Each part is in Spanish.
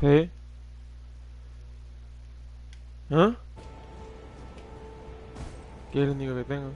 Sí. ¿Ah? ¿Qué es lo único que tengo?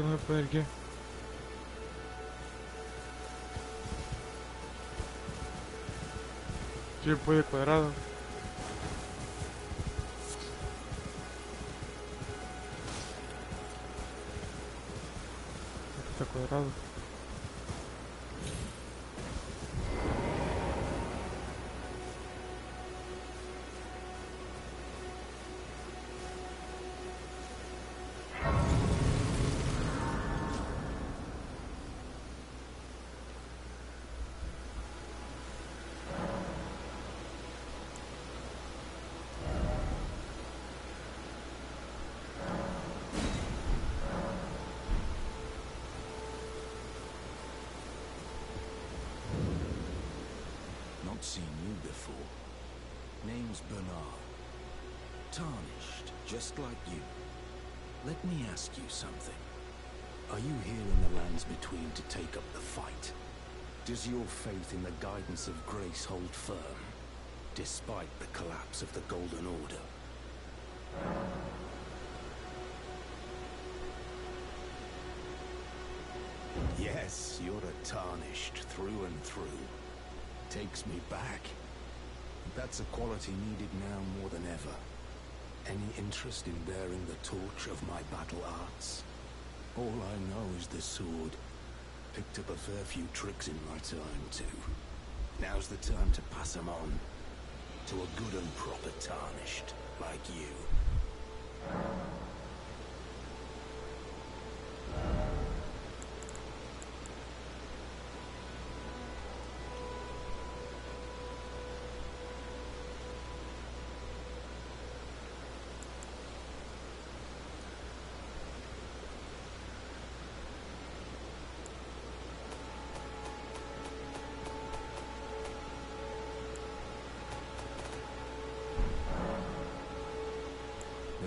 Que no se puede qué. Sí, puede cuadrado. Not seen you before. Name's Bernard. Tarnished, just like you. Let me ask you something. Are you here in the lands between to take up the fight? Does your faith in the guidance of grace hold firm, despite the collapse of the Golden Order? Yes, you're a tarnished through and through. Takes me back. That's a quality needed now more than ever. Any interest in bearing the torch of my battle arts? All I know is the sword. Picked up a fair few tricks in my time, too. Now's the time to pass pass 'em on. To a good and proper tarnished, like you.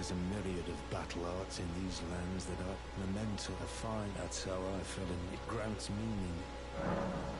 There's a myriad of battle arts in these lands that are memento to find. That's how I feel in it grants meaning.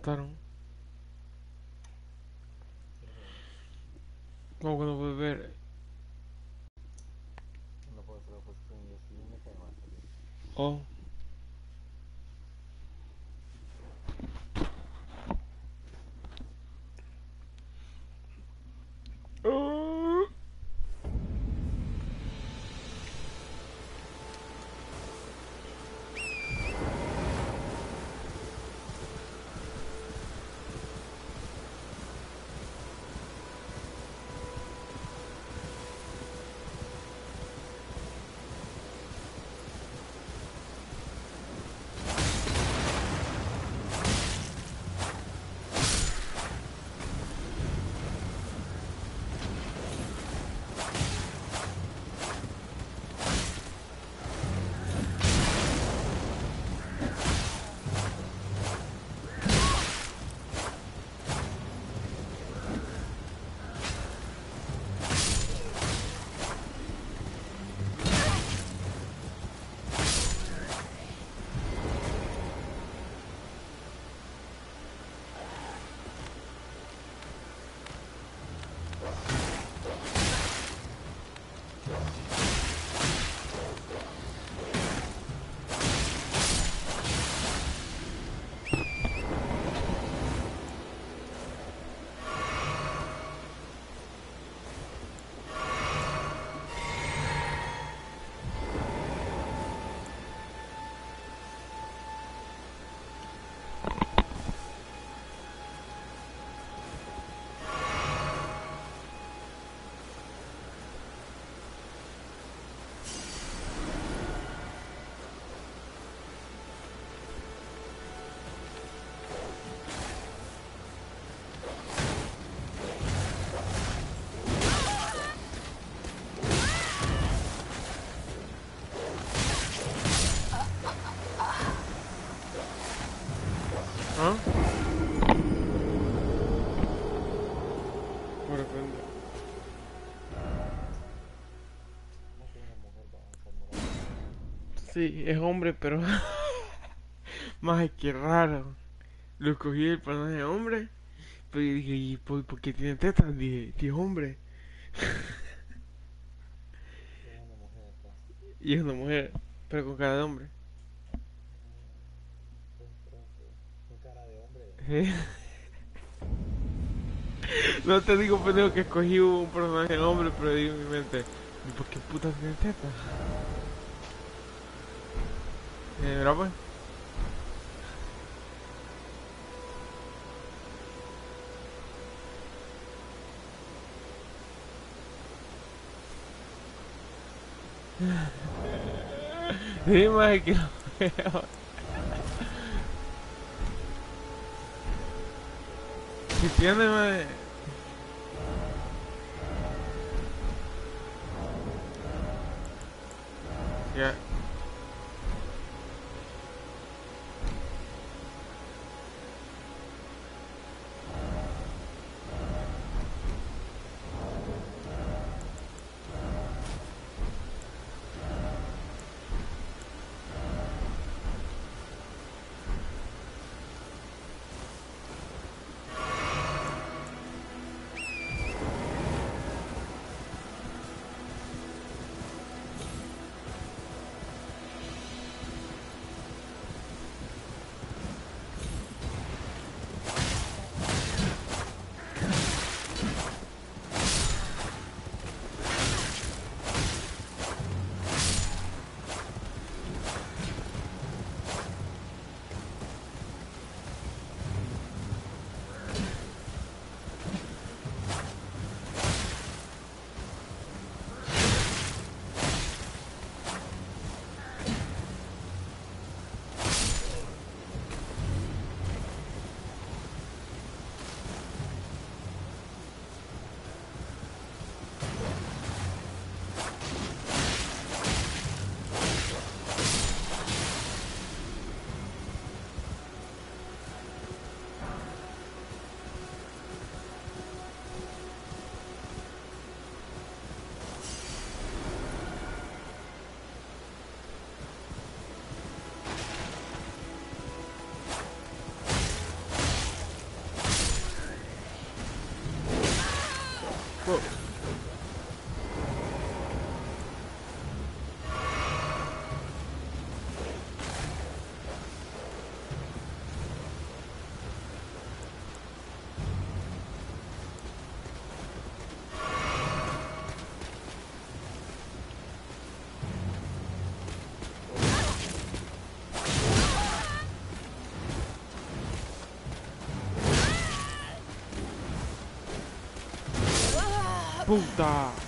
Mataron. ¿Cómo que no puedes ver? No puedo mal. Oh. Oh. Es hombre, pero. Más que raro. Lo escogí el personaje hombre. Pero yo dije, ¿y por, qué tiene tetas? Dije, es hombre. Y es una mujer, pero con cara de hombre. Con, cara de hombre. No te digo, pendejo, que escogí un personaje hombre, pero digo en mi mente, ¿y por qué puta tiene tetas? Eh, mira pues. Más que lo veo. Si tiene, mae. Ya. Puta!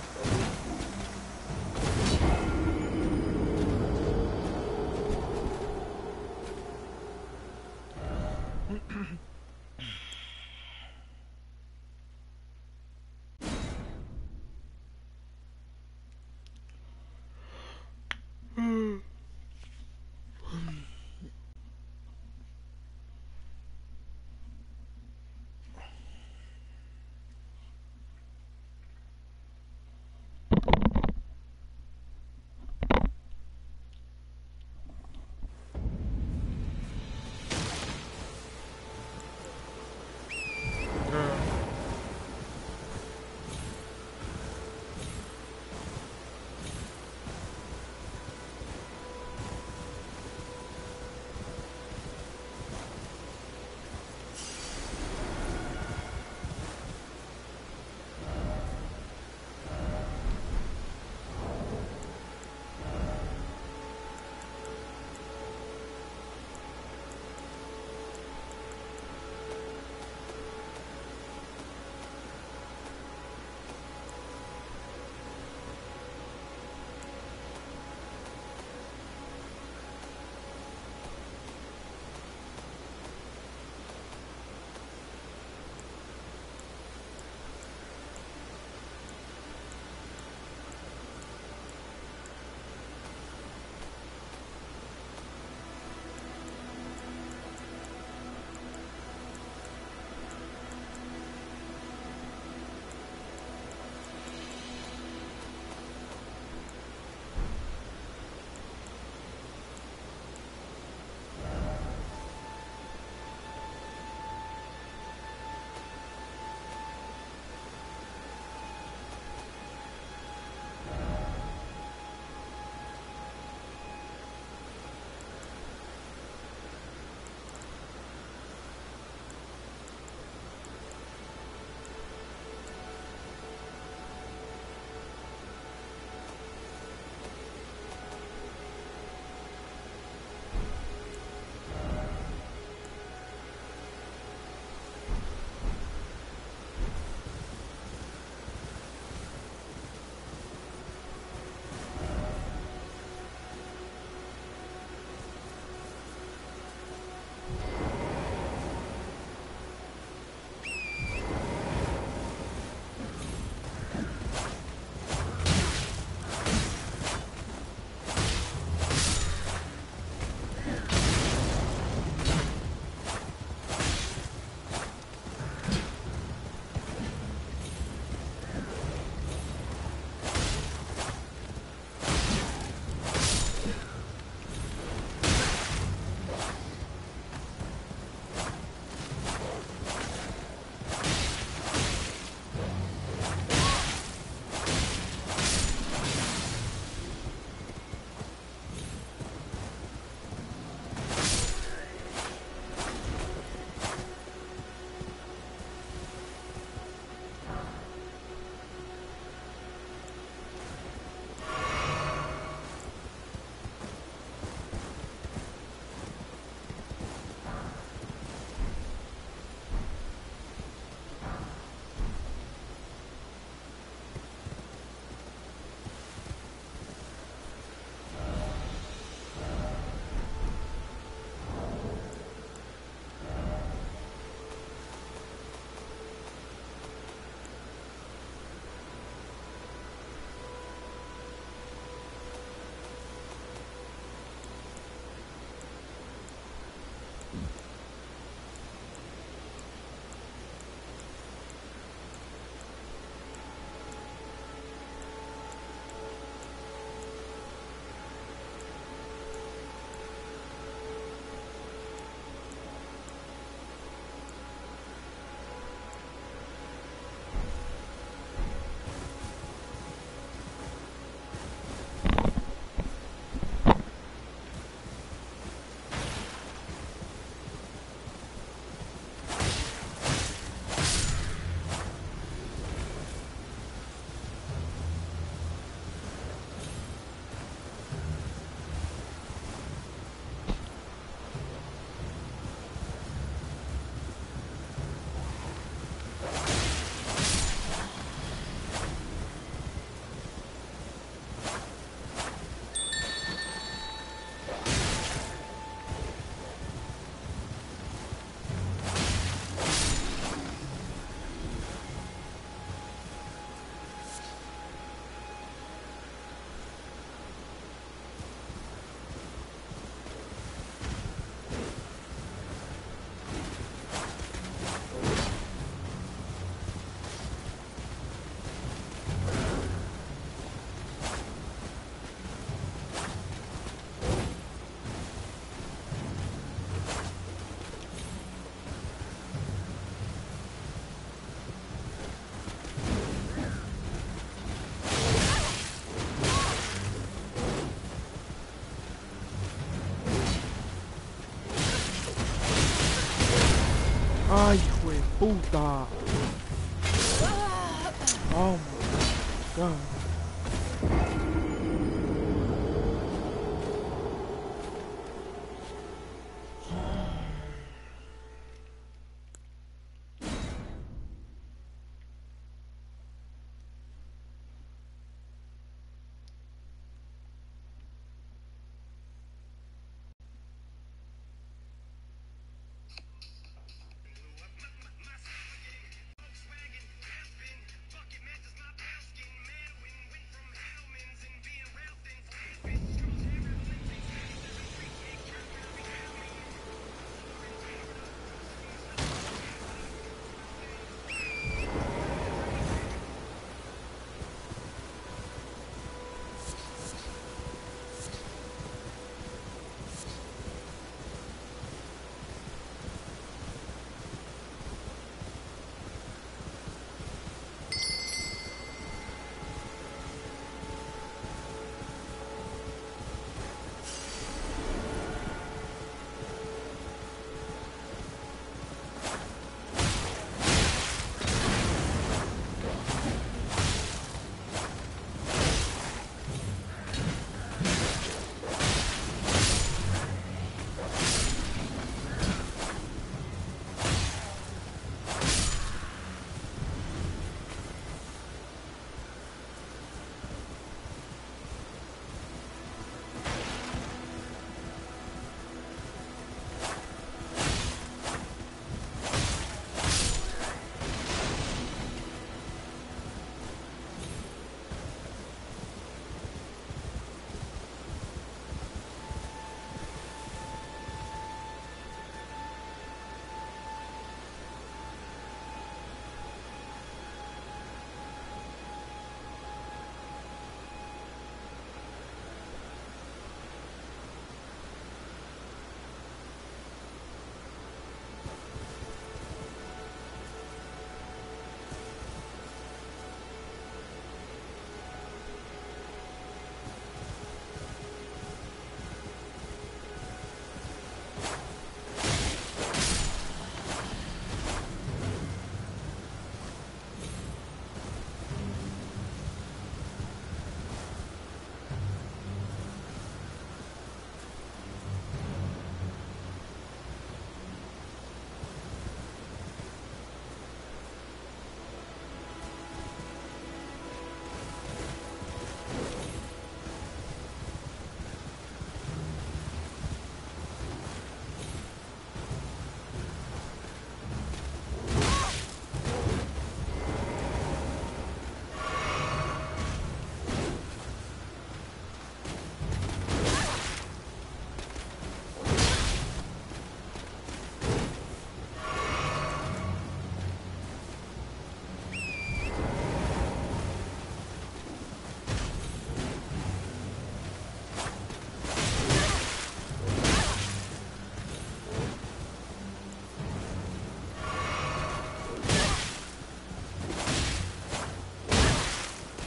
Puta.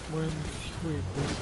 when he was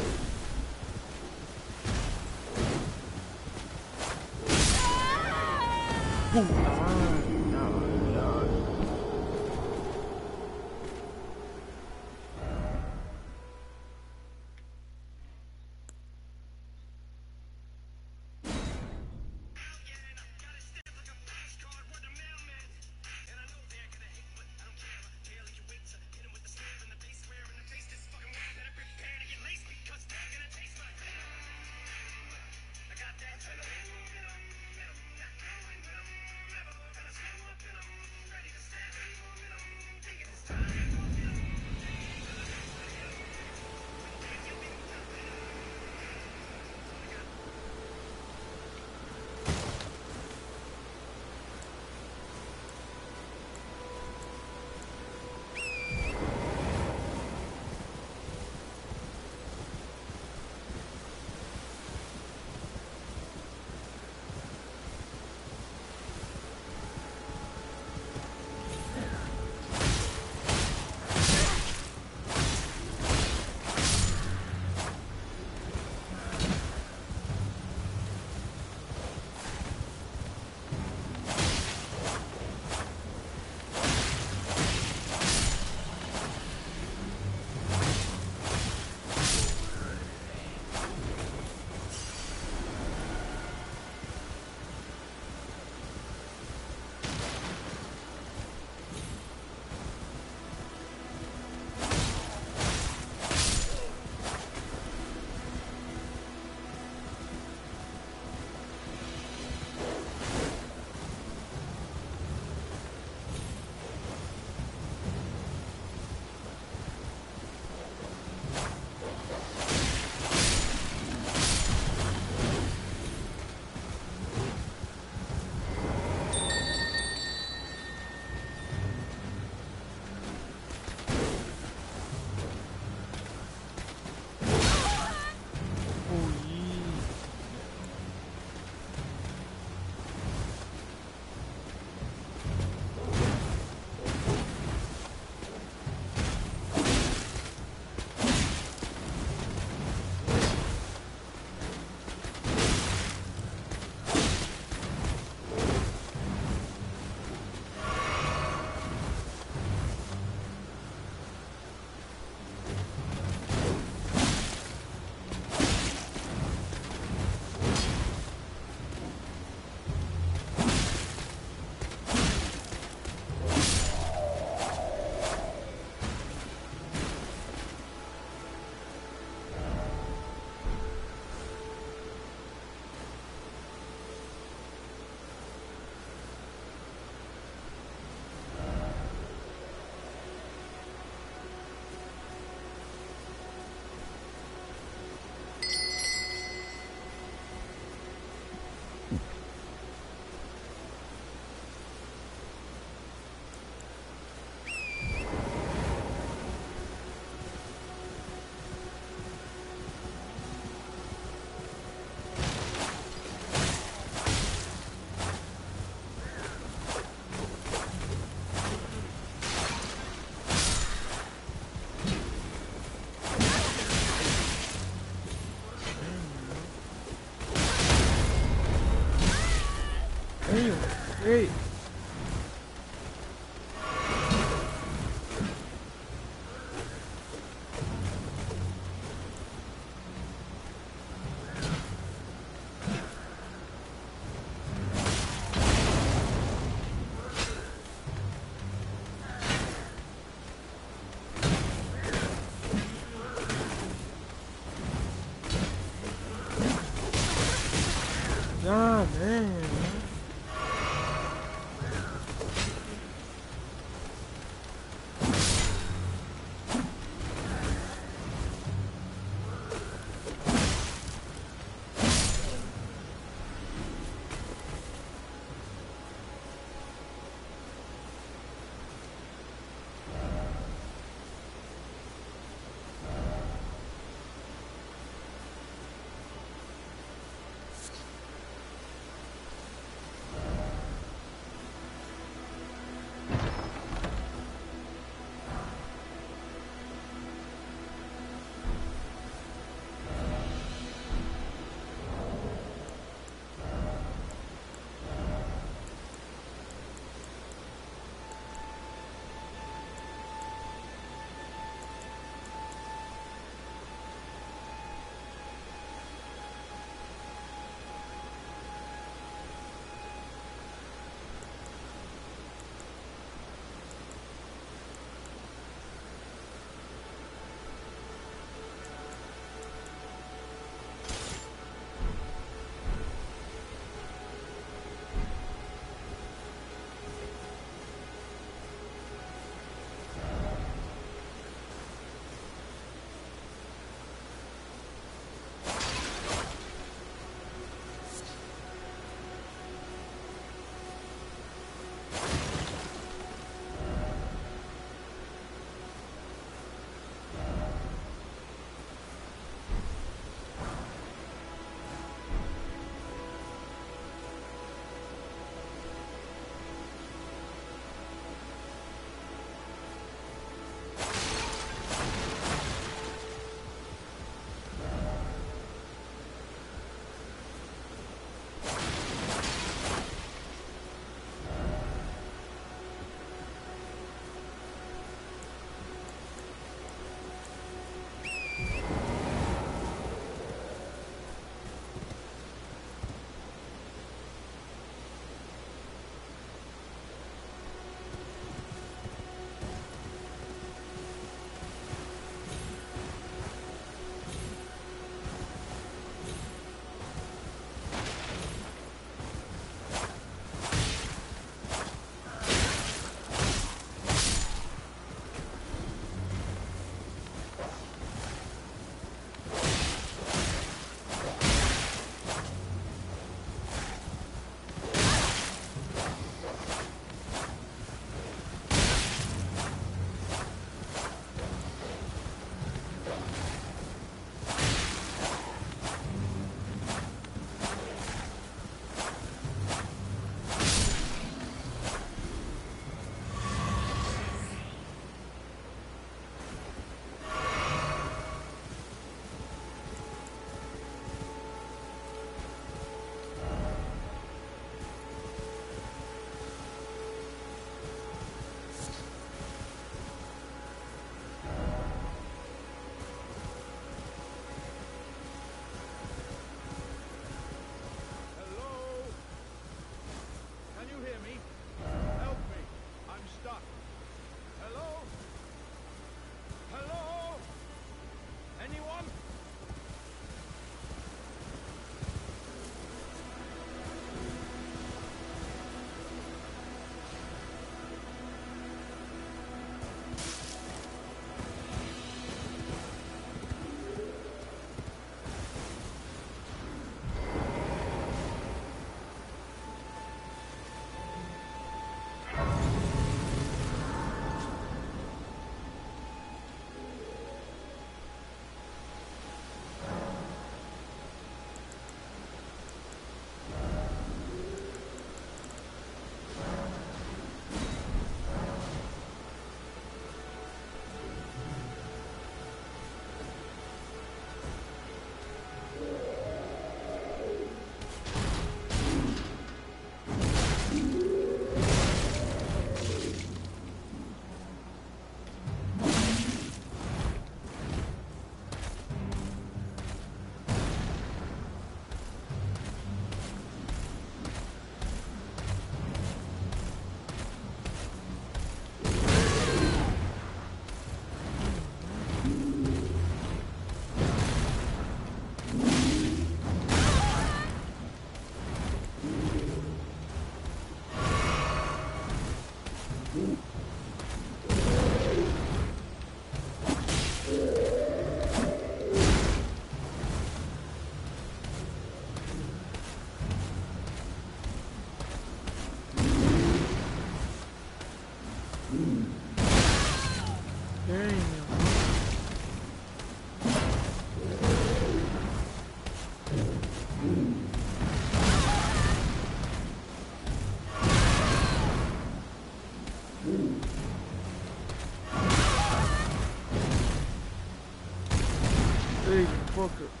сколько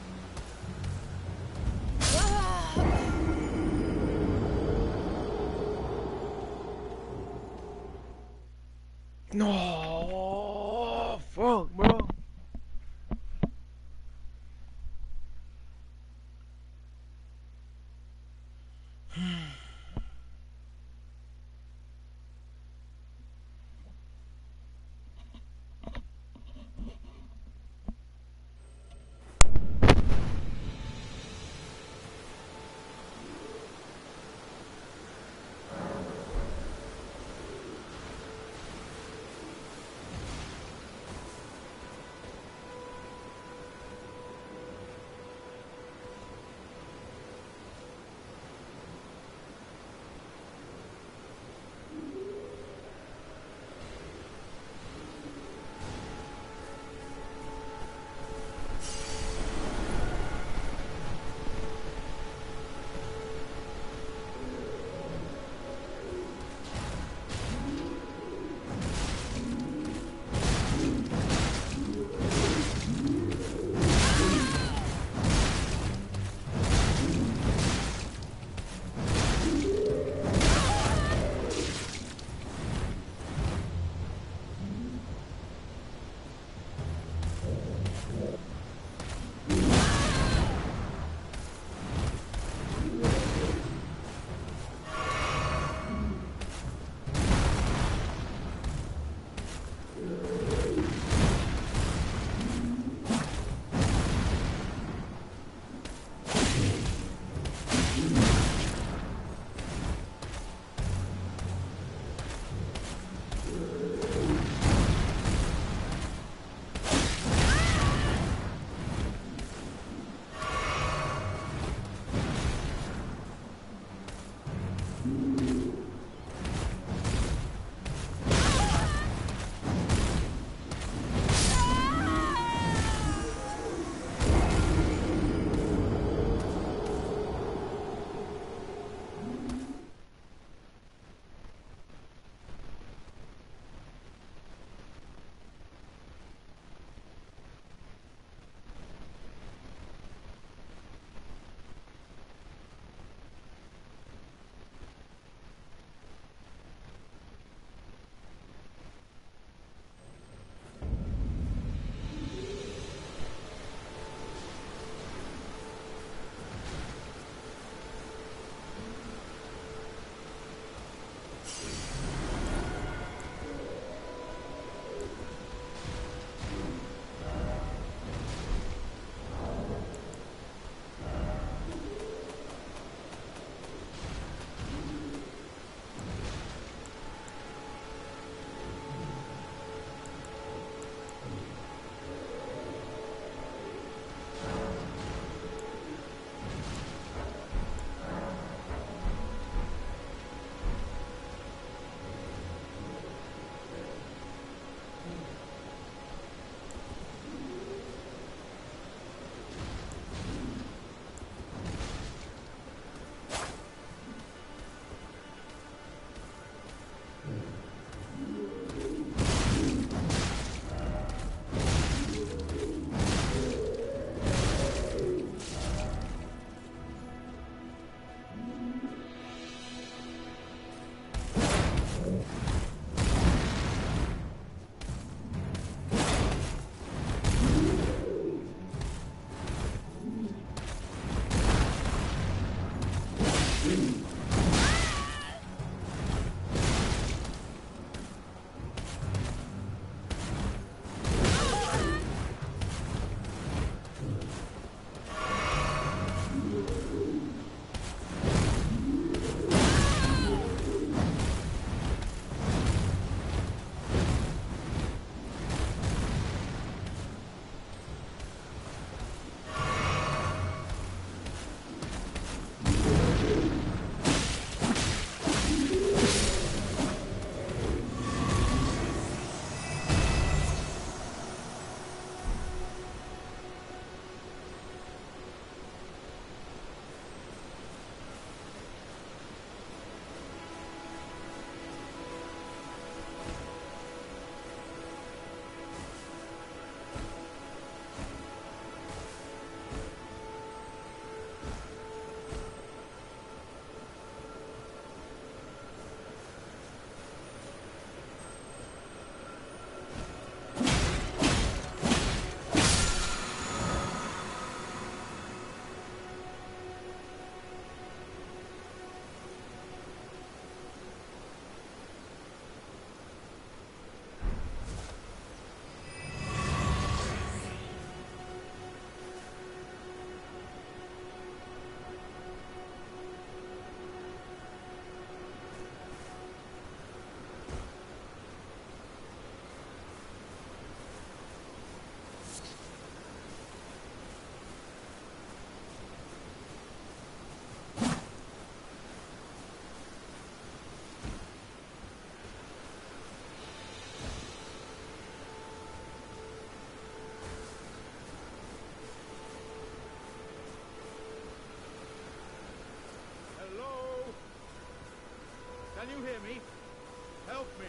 me.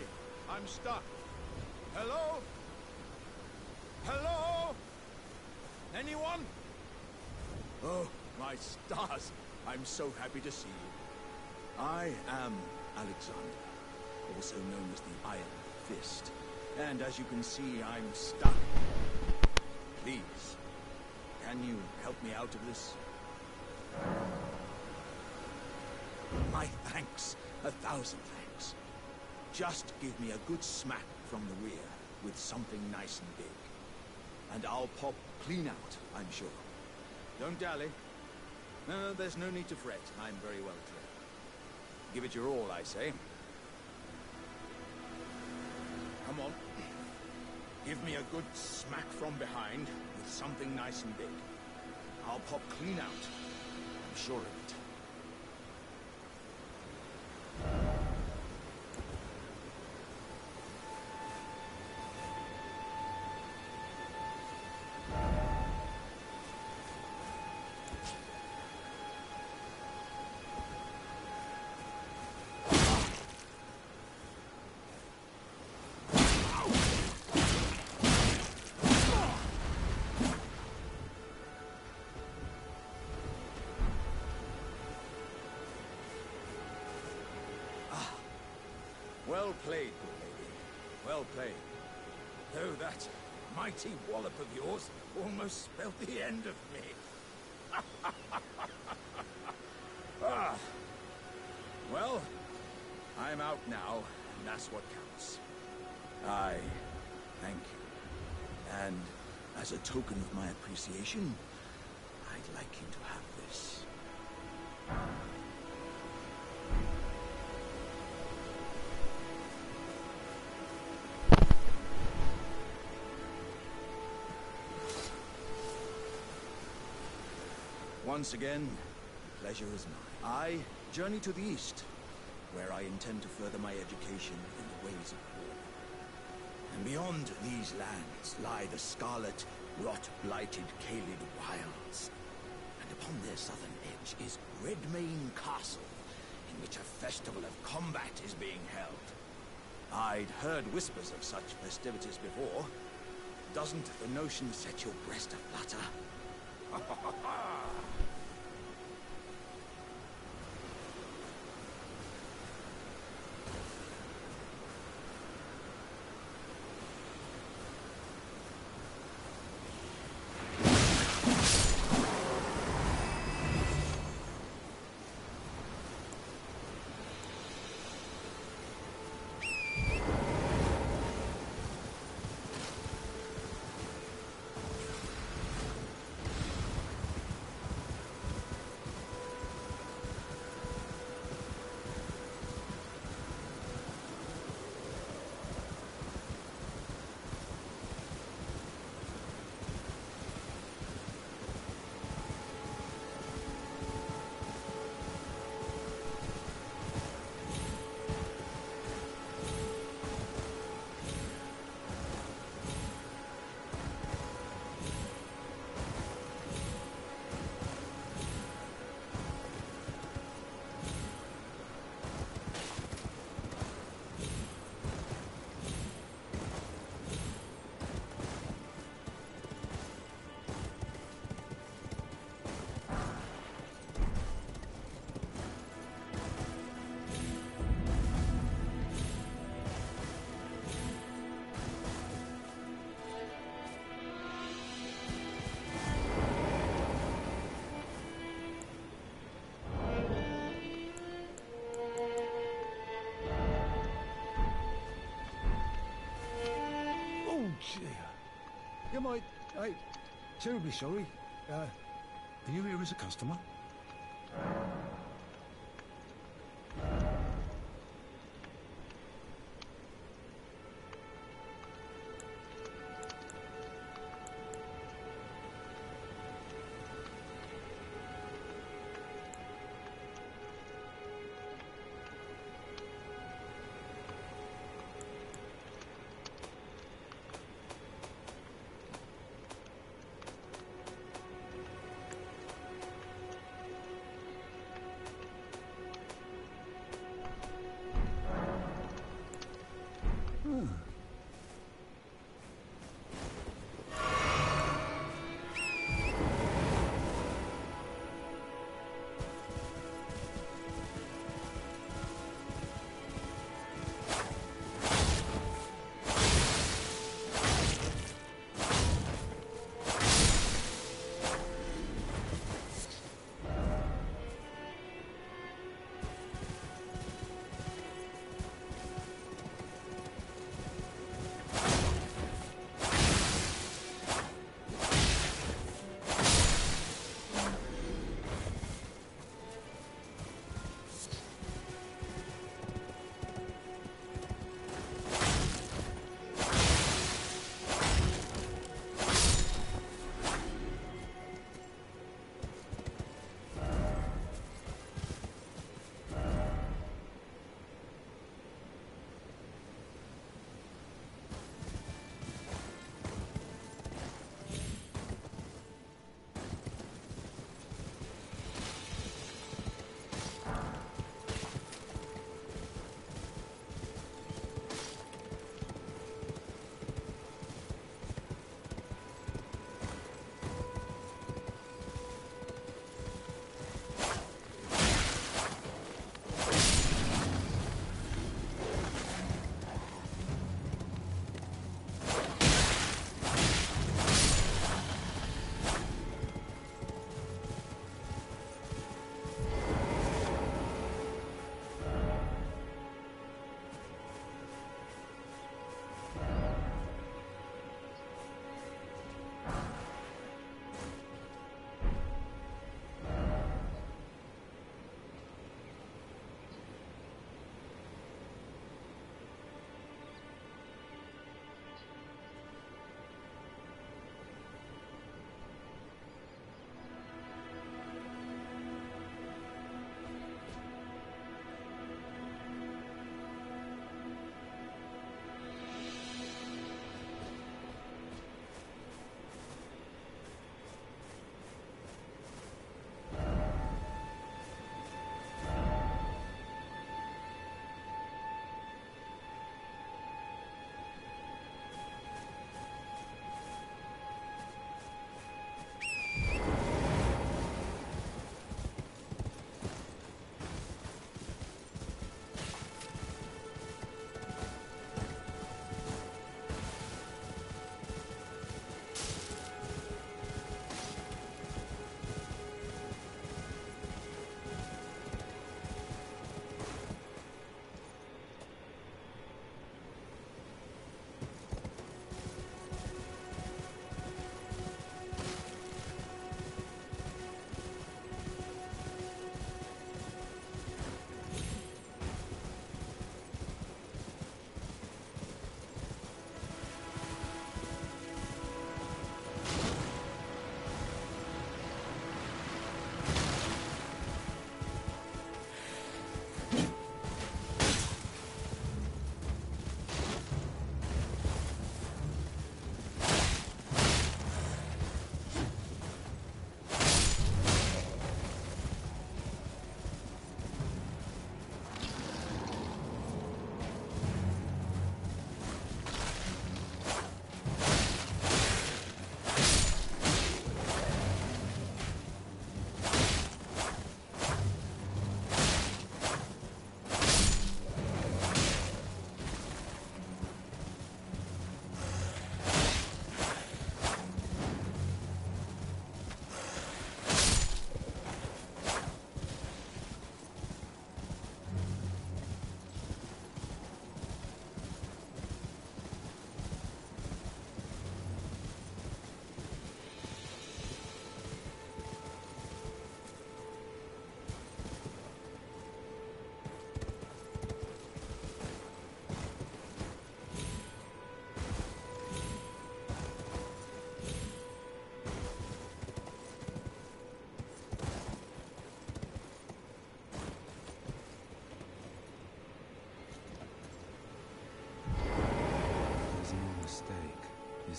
I'm stuck. Hello? Hello? Anyone? Oh, my stars. I'm so happy to see you. I am Alexander, also known as the Iron Fist. And as you can see, I'm stuck. Please, can you help me out of this? My thanks. A thousand thanks. Just give me a good smack from the rear with something nice and big. And I'll pop clean out, I'm sure. Don't dally. No, there's no need to fret. I'm very well clear. Give it your all, I say. Come on. Give me a good smack from behind with something nice and big. I'll pop clean out. I'm sure of it. Well played, good lady. Well played. Though that mighty wallop of yours almost spelled the end of me. ah. Well, I'm out now, and that's what counts. I thank you. And as a token of my appreciation, Once again, the pleasure is mine. I journey to the east, where I intend to further my education in the ways of war. And beyond these lands lie the scarlet, rot-blighted Caelid wilds. And upon their southern edge is Redmain Castle, in which a festival of combat is being held. I'd heard whispers of such festivities before. Doesn't the notion set your breast aflutter? Oh, Am I... I... Terribly sorry. Uh, are you here as a customer?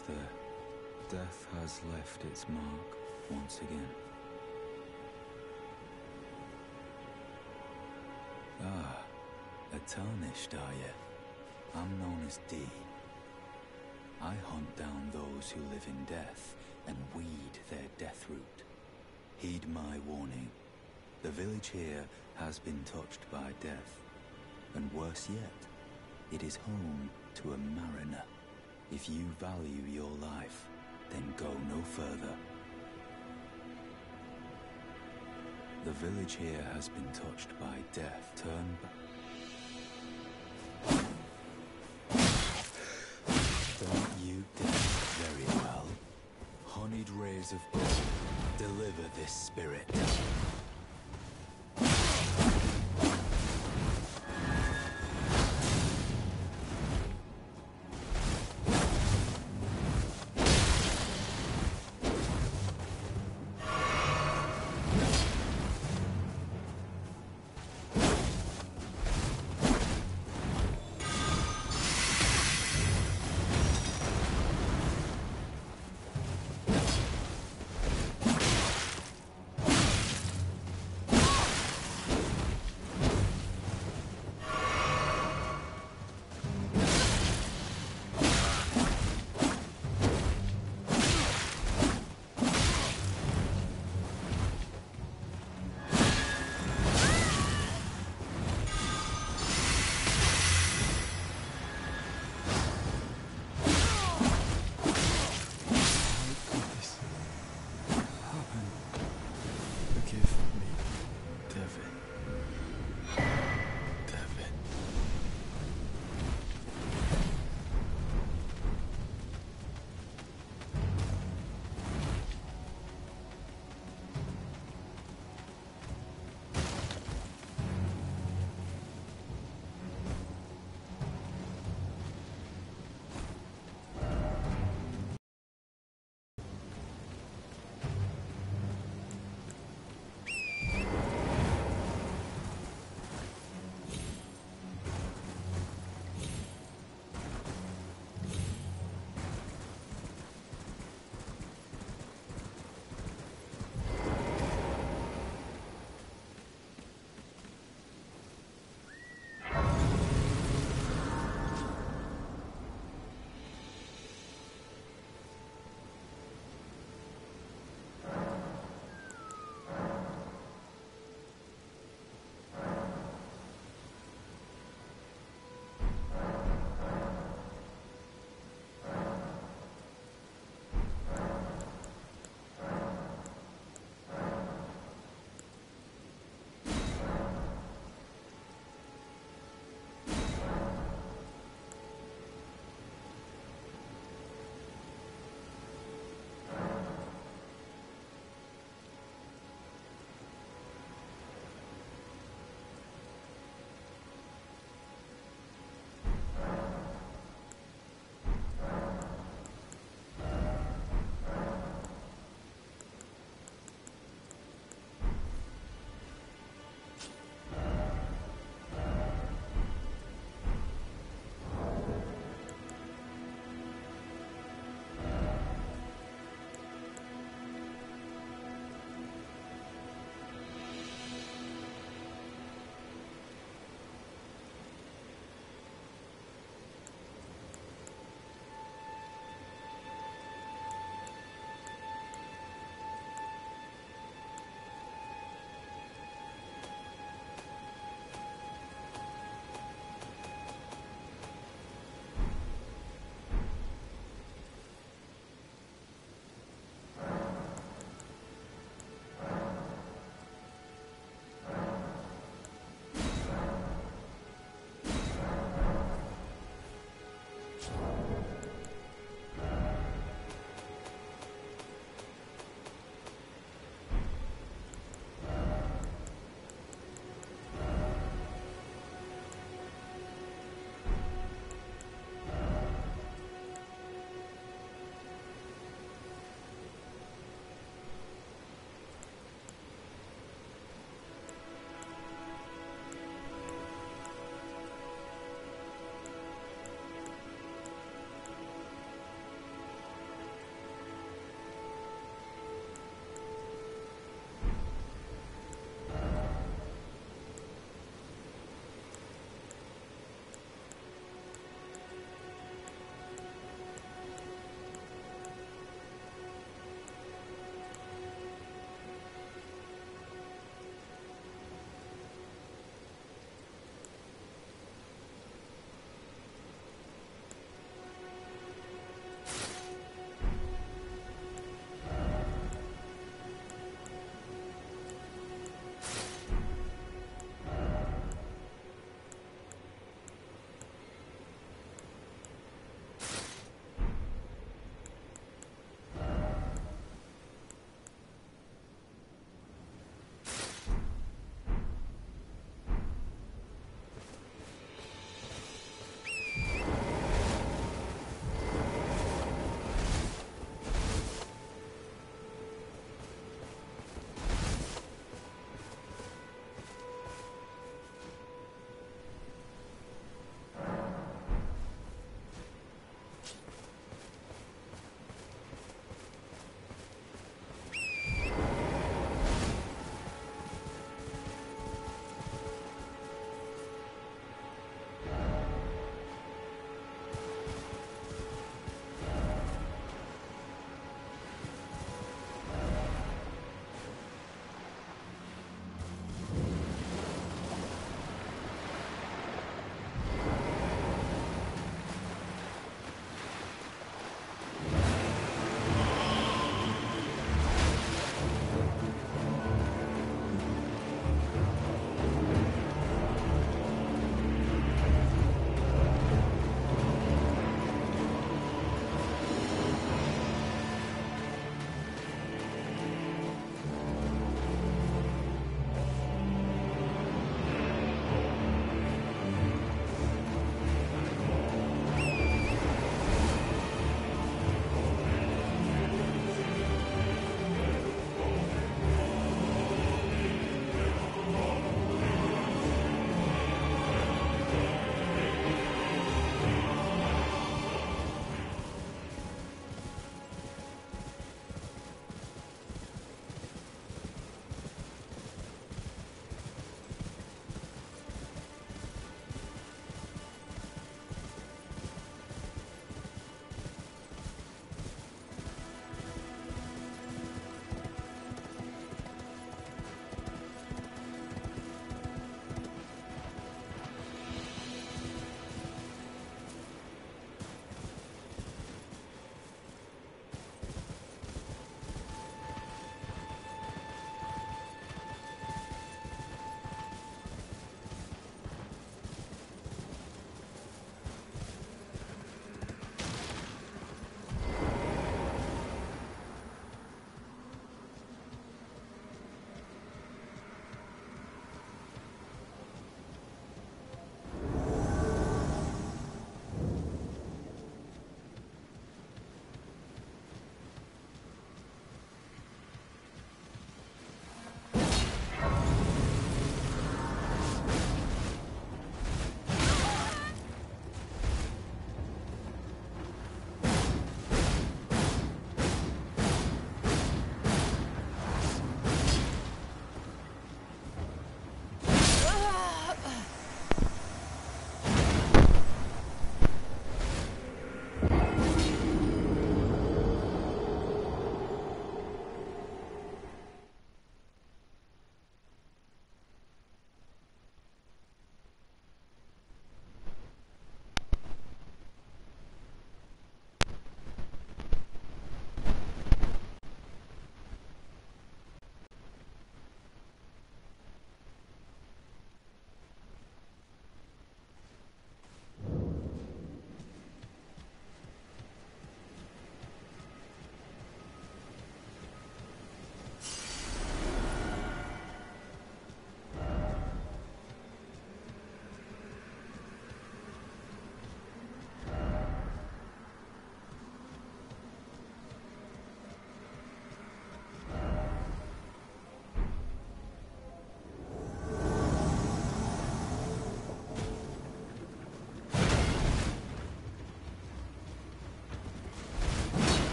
Master, death has left its mark once again. Ah, a tarnished, are you? I'm known as D. I hunt down those who live in death and weed their death root. Heed my warning. The village here has been touched by death. And worse yet, it is home to a mariner. If you value your life, then go no further. The village here has been touched by death. Turn back. Don't you dare. Very well. Honeyed rays of gold. Deliver this spirit.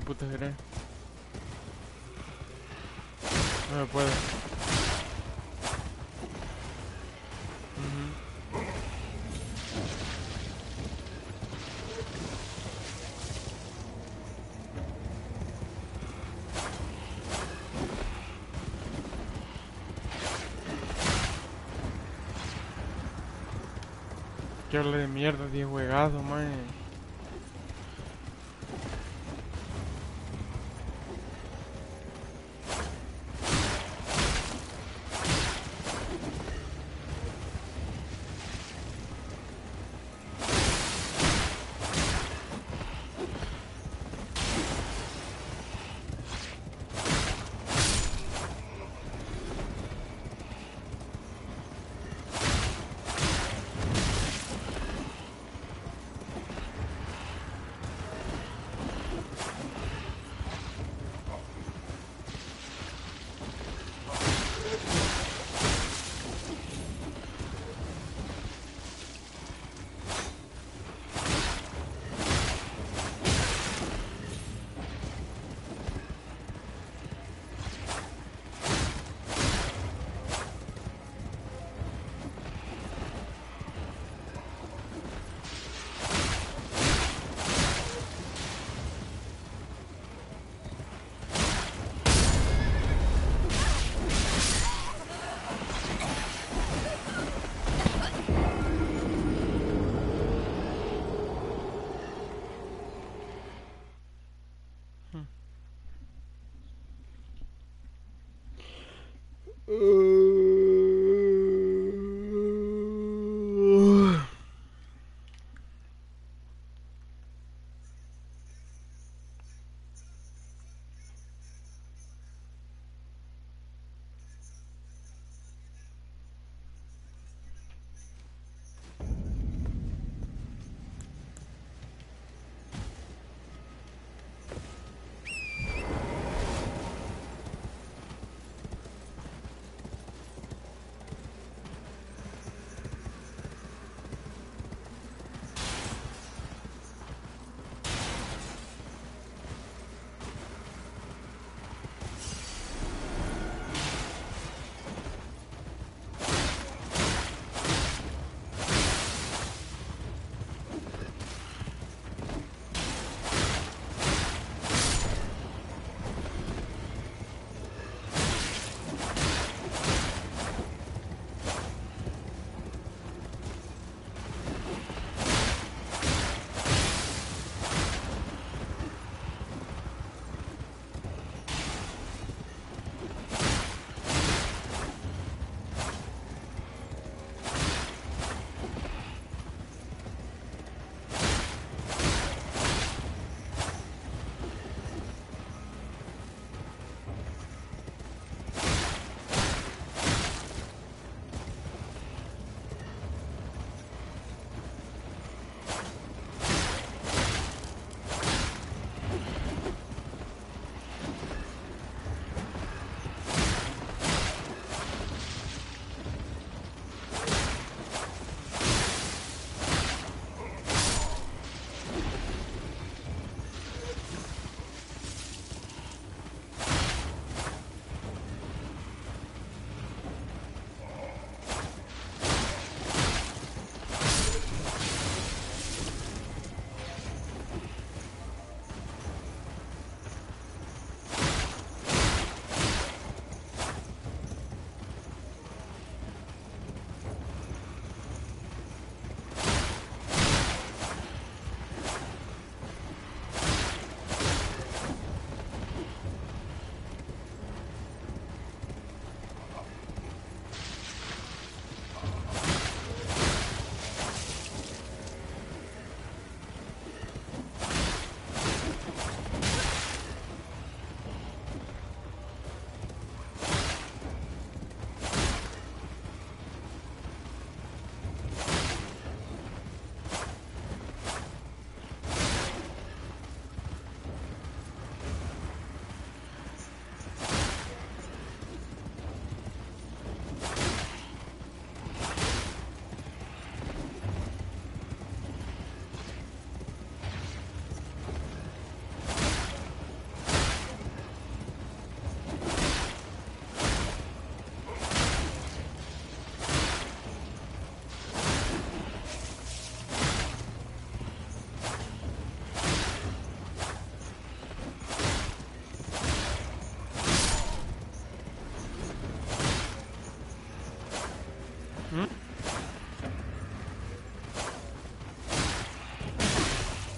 ¿Qué? No me puedo. De mierda, 10 juegazos, man.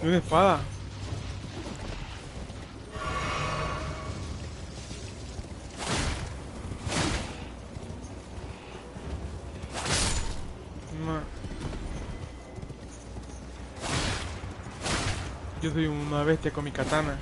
Una espada. Yo soy una bestia con mi katana.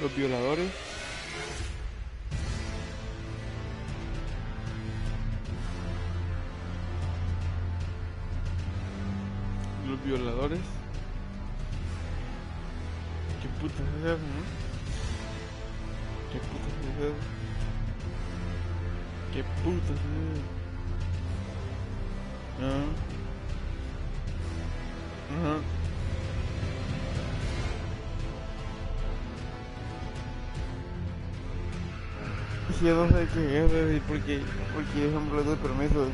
los violadores. Los violadores. Qué putas es eso no qué putas es eso qué putas es eso ¿No? yo no sé quién es, porque, porque es un hombre de permiso.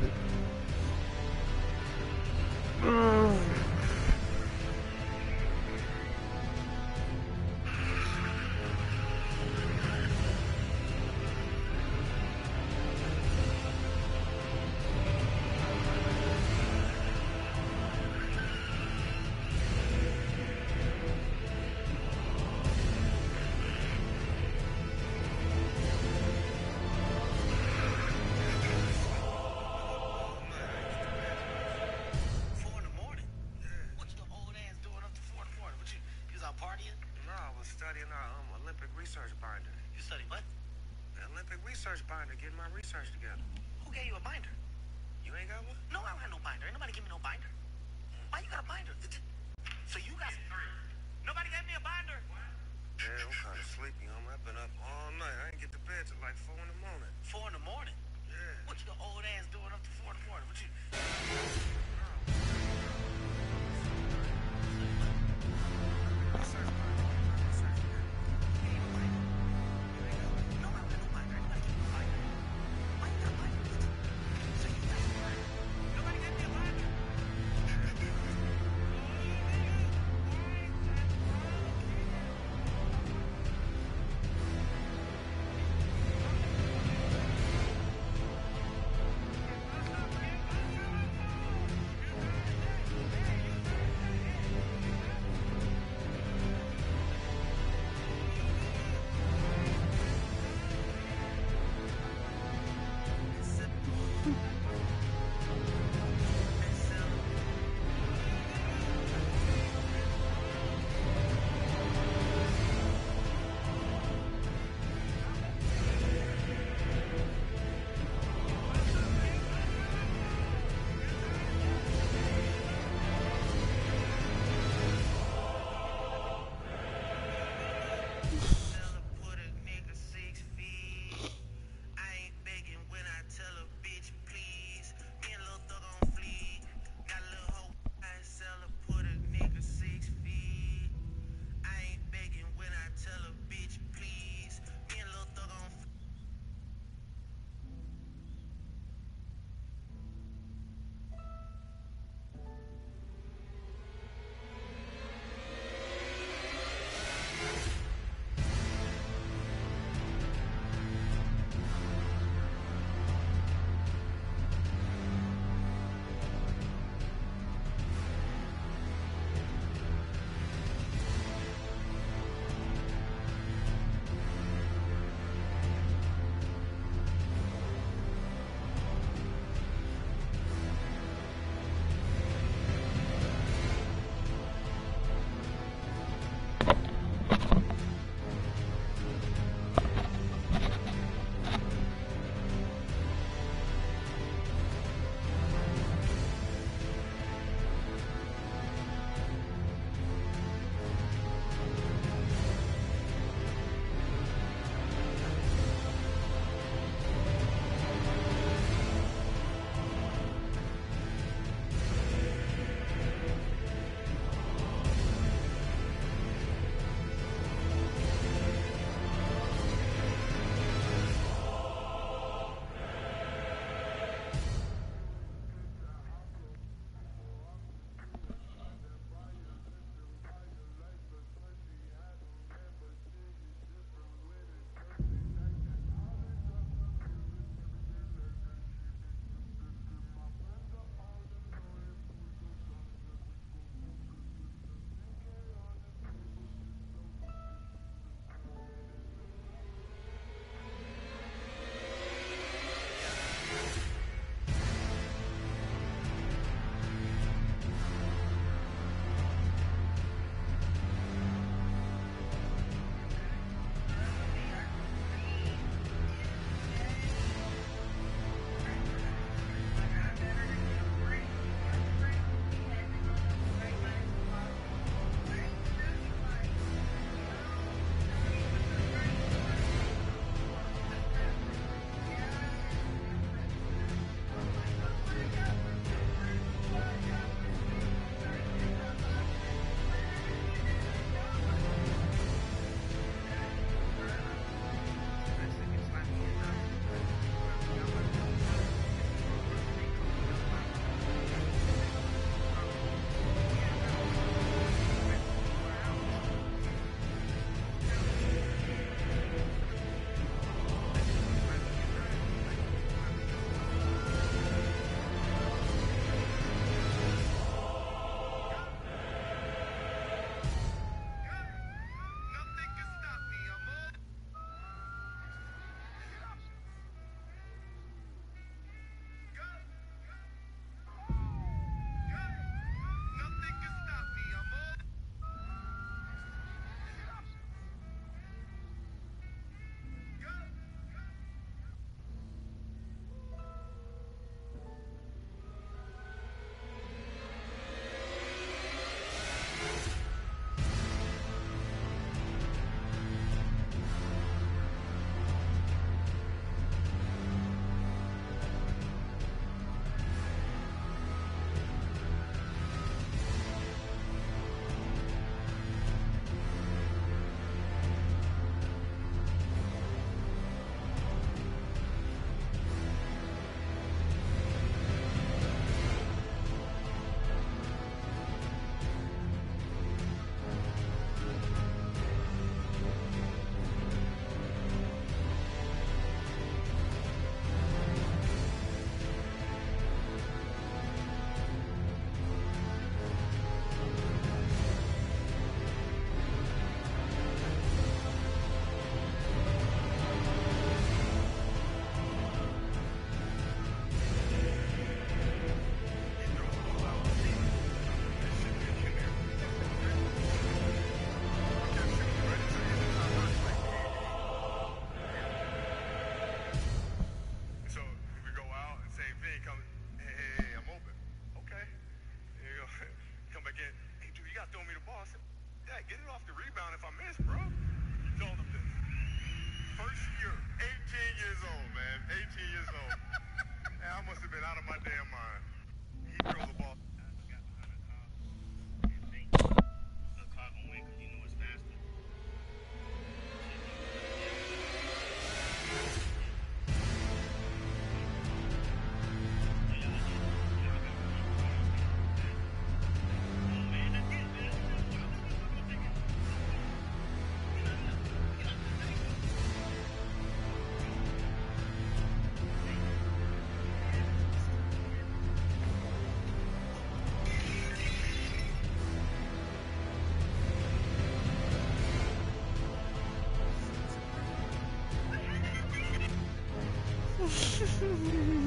Ha ha ha ha!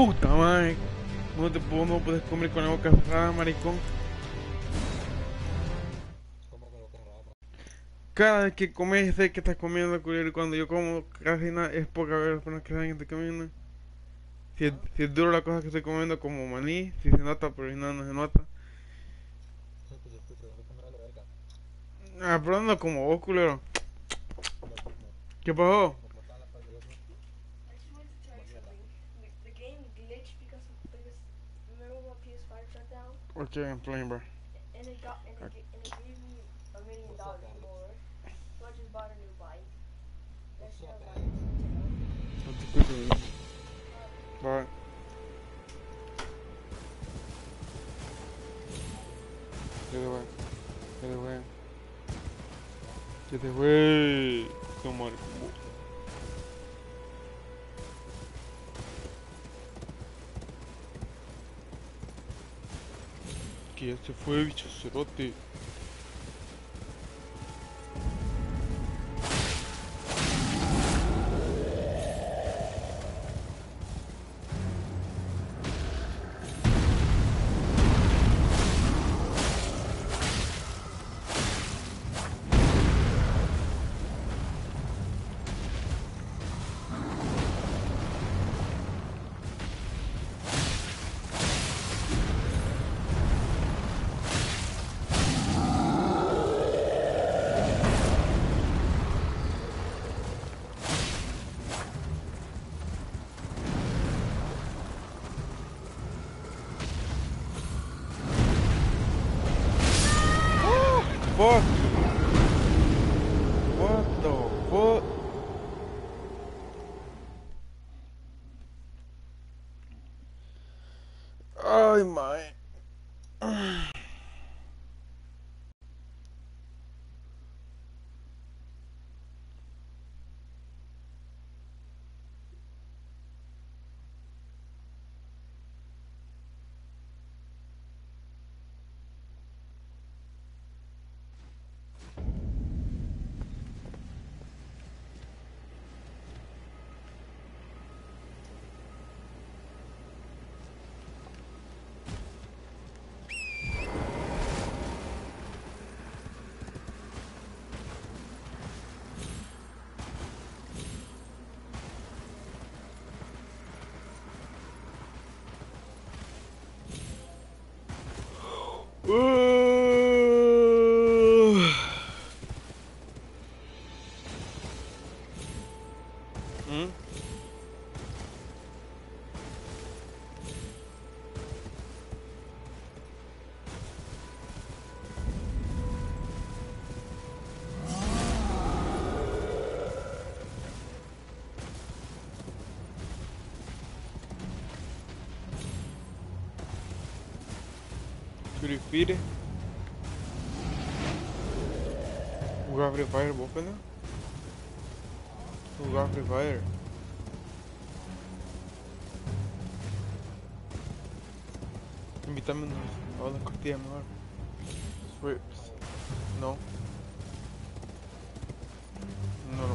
Puta madre. No te puedo, no puedes comer con la boca cerrada, maricón. Cada vez que comes, sé que estás comiendo, culero. Y cuando yo como, casi nada, es poca vez las que saben que estoy comiendo. Si es, si es duro la cosa que estoy comiendo, como maní, si se nota, pero si no, no se nota. Ah, pero no como vos, culero. ¿Qué pasó? Down Okay, I'm playing, bro. and it got and it, ga- and it gave me a million What's up, dollars Alex? more. So I just bought a new bike. That What's shit up, I Alex? No te escucho bien. Bye. Ya te voy. Ya te voy. Ya te Que ya se fue, bicho cerote. Free Jugar Free Fire, vos, pena? Jugar Free Fire. Invítame unos, a unas costillas mejor. Swips. Lo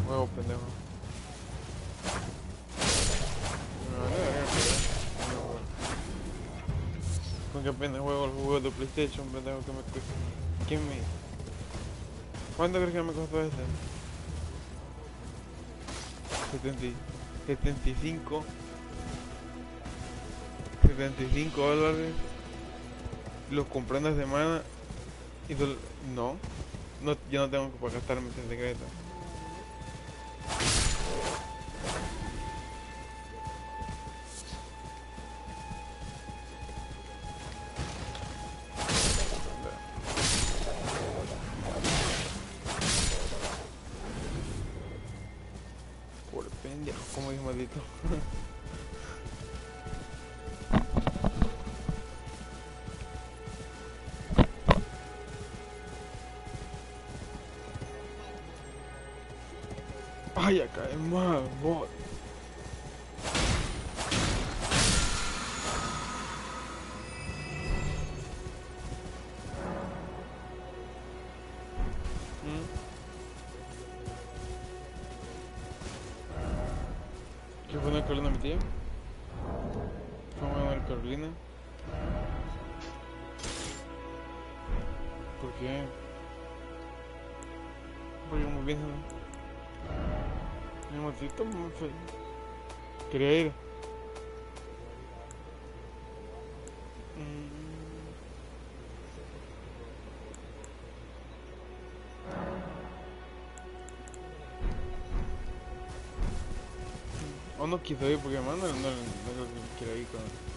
juego, pendejo. No, no, no, no, no, no. ¿Con qué pena juego de PlayStation, pendejo? que me? ¿Quién? ¿Cuánto crees que me costó este? 70, y- 75 75 dólares los compré en la semana y no, no yo no tengo que gastarme en secreto ¿no? Quería ir. Mm. O no quiso ir porque más no, no, no que quiera ir con...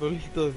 De...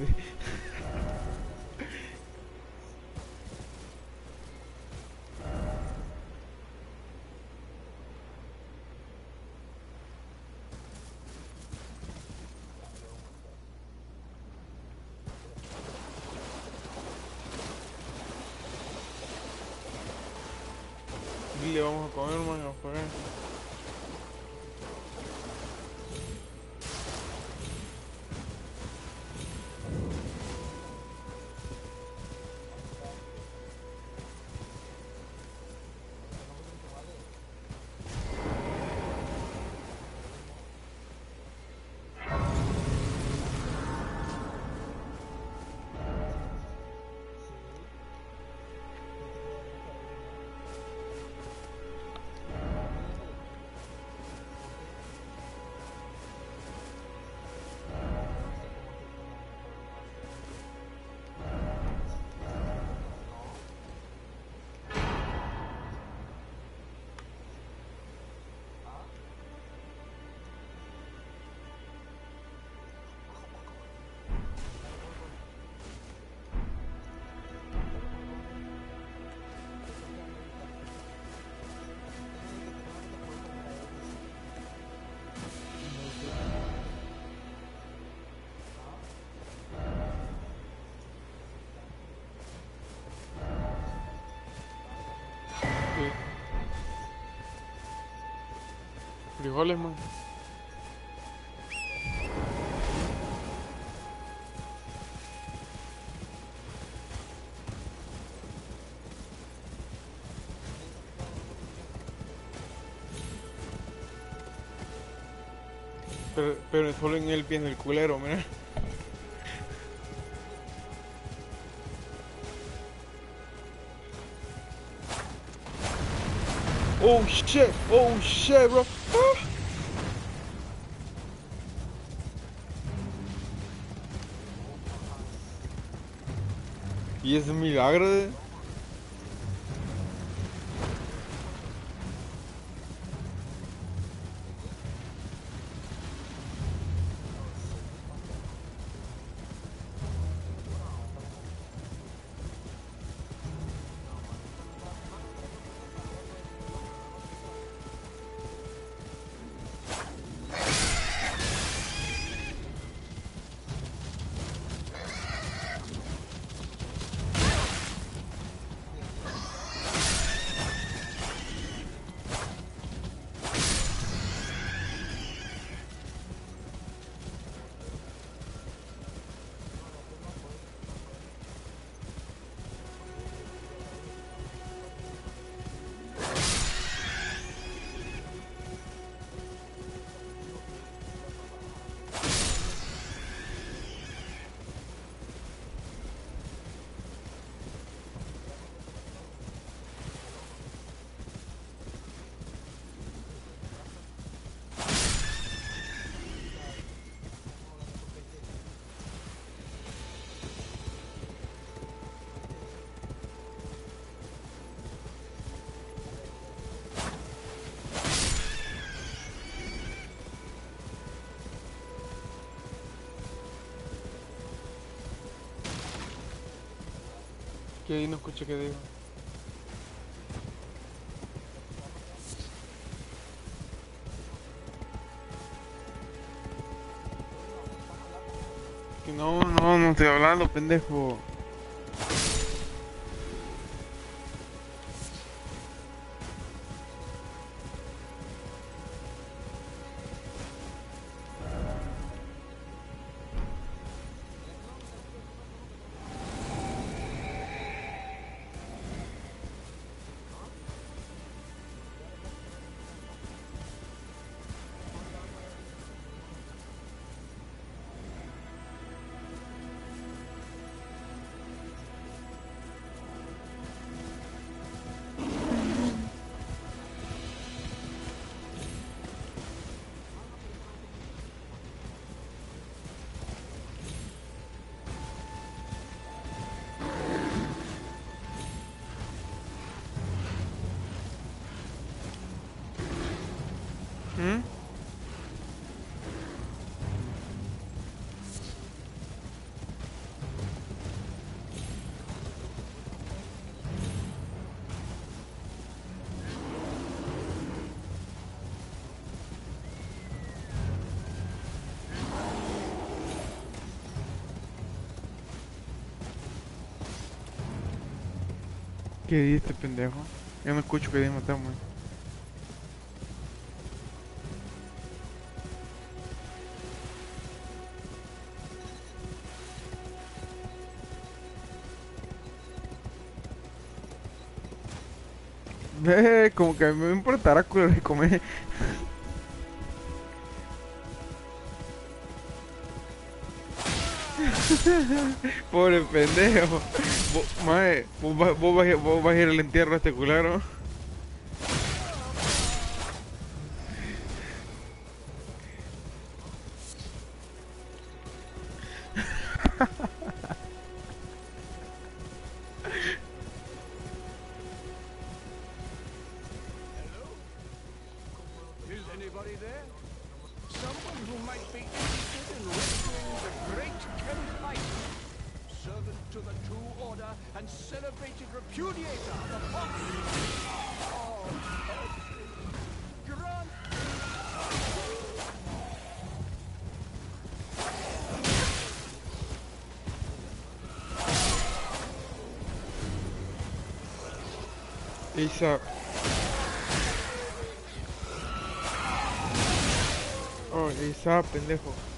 Frijoles, man. Pero, pero solo en el pie del culero, mira. Oh shit, oh shit, bro. Y ese milagro ahí no escuché que digo. Que no, no, no estoy hablando, pendejo. ¿Qué dice este pendejo? Yo no escucho que dice matamos. Eh, como que a mí me importará culo de comer. Pobre pendejo. Mae, vos, va- vos vos vas a ir al entierro a este culero. Someone who might be interested in rescuing the great Knight, servant to the True Order and celebrated repudiator of the Fox. Oh. Oh, Isa, oh, pendejo.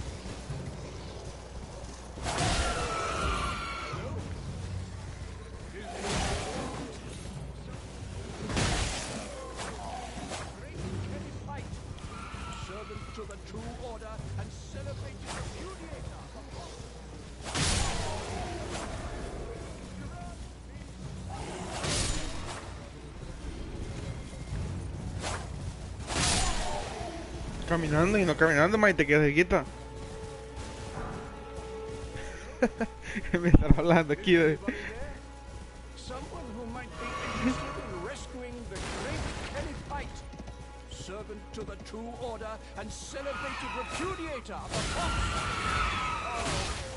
Caminando y no caminando, mae, te quedas quita. me están hablando aquí de... To the True Order and celebrated repudiator of the Fox.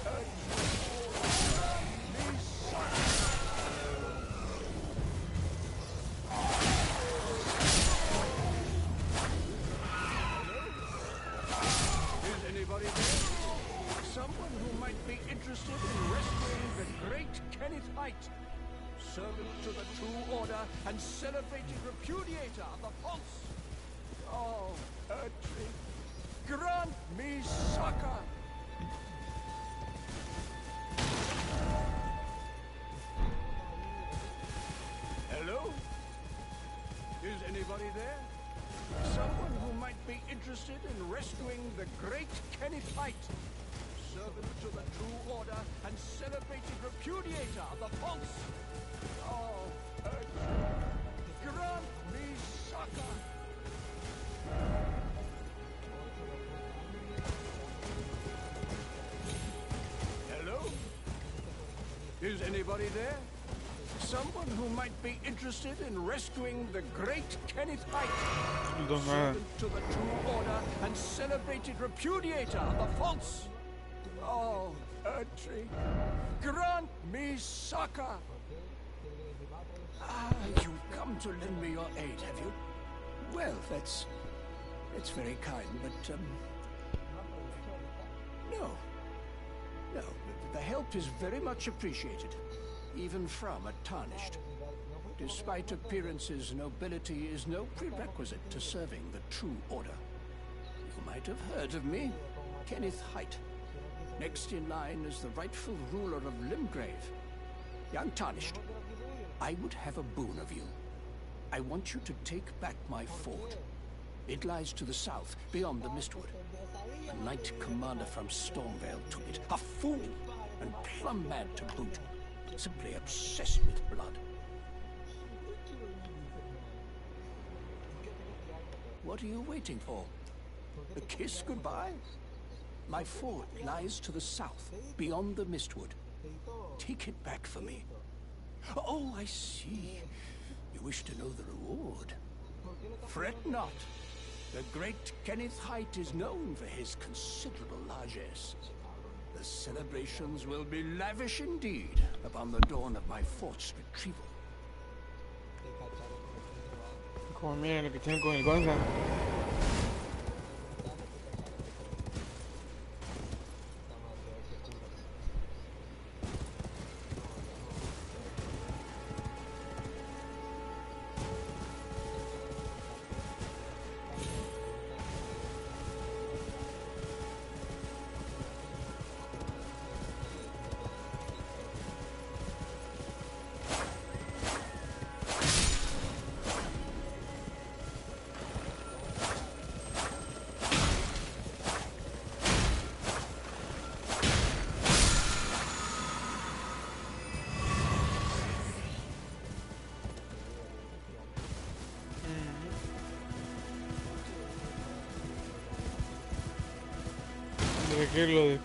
Anybody there? Someone who might be interested in rescuing the great Kenneth nada. servant to the True Order and celebrated repudiator of the false. Oh, Ertry, grant me succor. Ah, you've come to lend me your aid, have you? Well, that's that's very kind, but um, no, no. The help is very much appreciated, even from a tarnished. Despite appearances, nobility is no prerequisite to serving the true order. You might have heard of me, Kenneth Height. Next in line is the rightful ruler of Limgrave. Young Tarnished, I would have a boon of you. I want you to take back my fort. It lies to the south, beyond the Mistwood. A knight commander from Stormvale took it. A fool, and plumb mad to boot. Simply obsessed with blood. What are you waiting for? A kiss goodbye? My fort lies to the south, beyond the Mistwood. Take it back for me. Oh, I see. You wish to know the reward. Fret not. The great Kenneth Height is known for his considerable largesse. The celebrations will be lavish indeed upon the dawn of my fort's retrieval. Como miren lo que tienen con el Gonza. ¿De qué lo descu-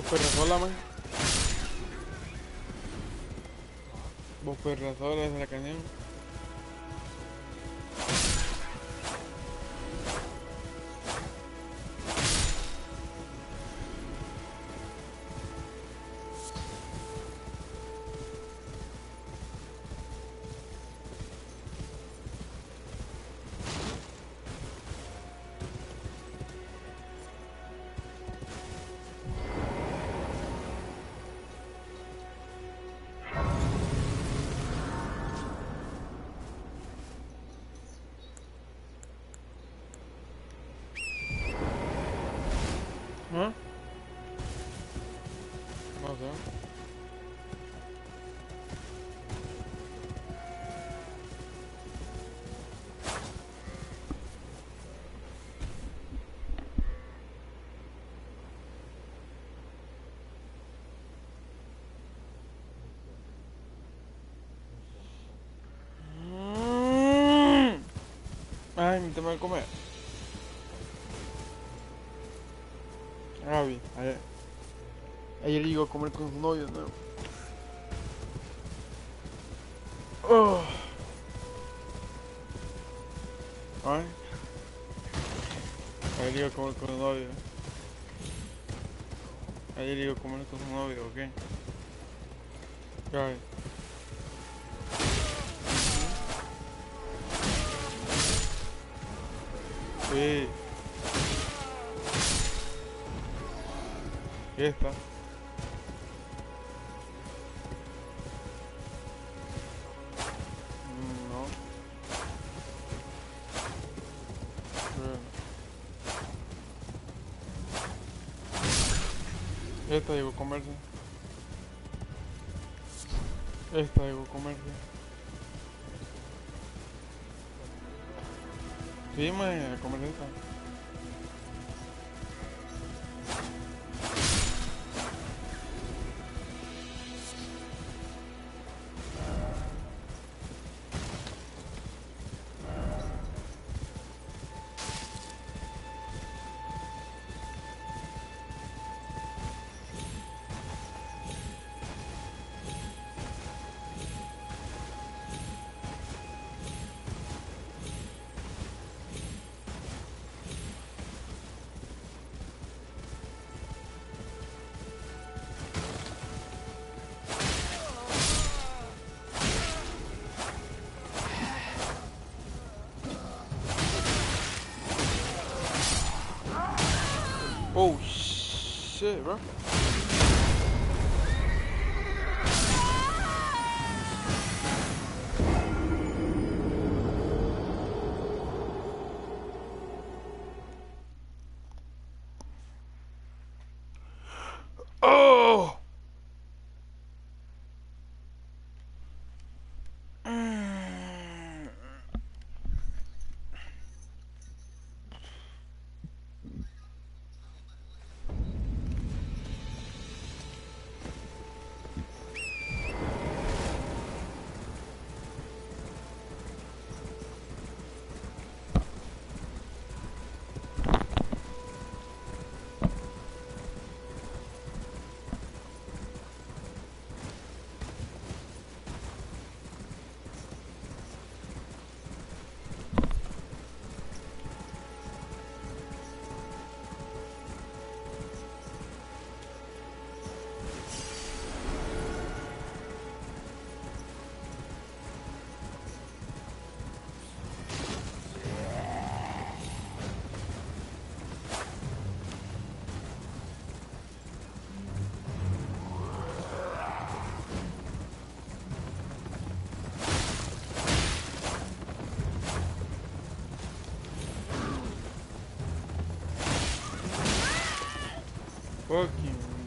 ¿Vos perra sola, man? ¿Vos perra sola desde la cañón? Ay, mi tema de comer. Gaby, ayer, ayer llegó a comer con su novio, ¿no? Oh. Ay. Ayer llegó a comer con su novio. Ayer llegó a comer con su novio, ¿ok? Gaby. ¿Qué shit, bro.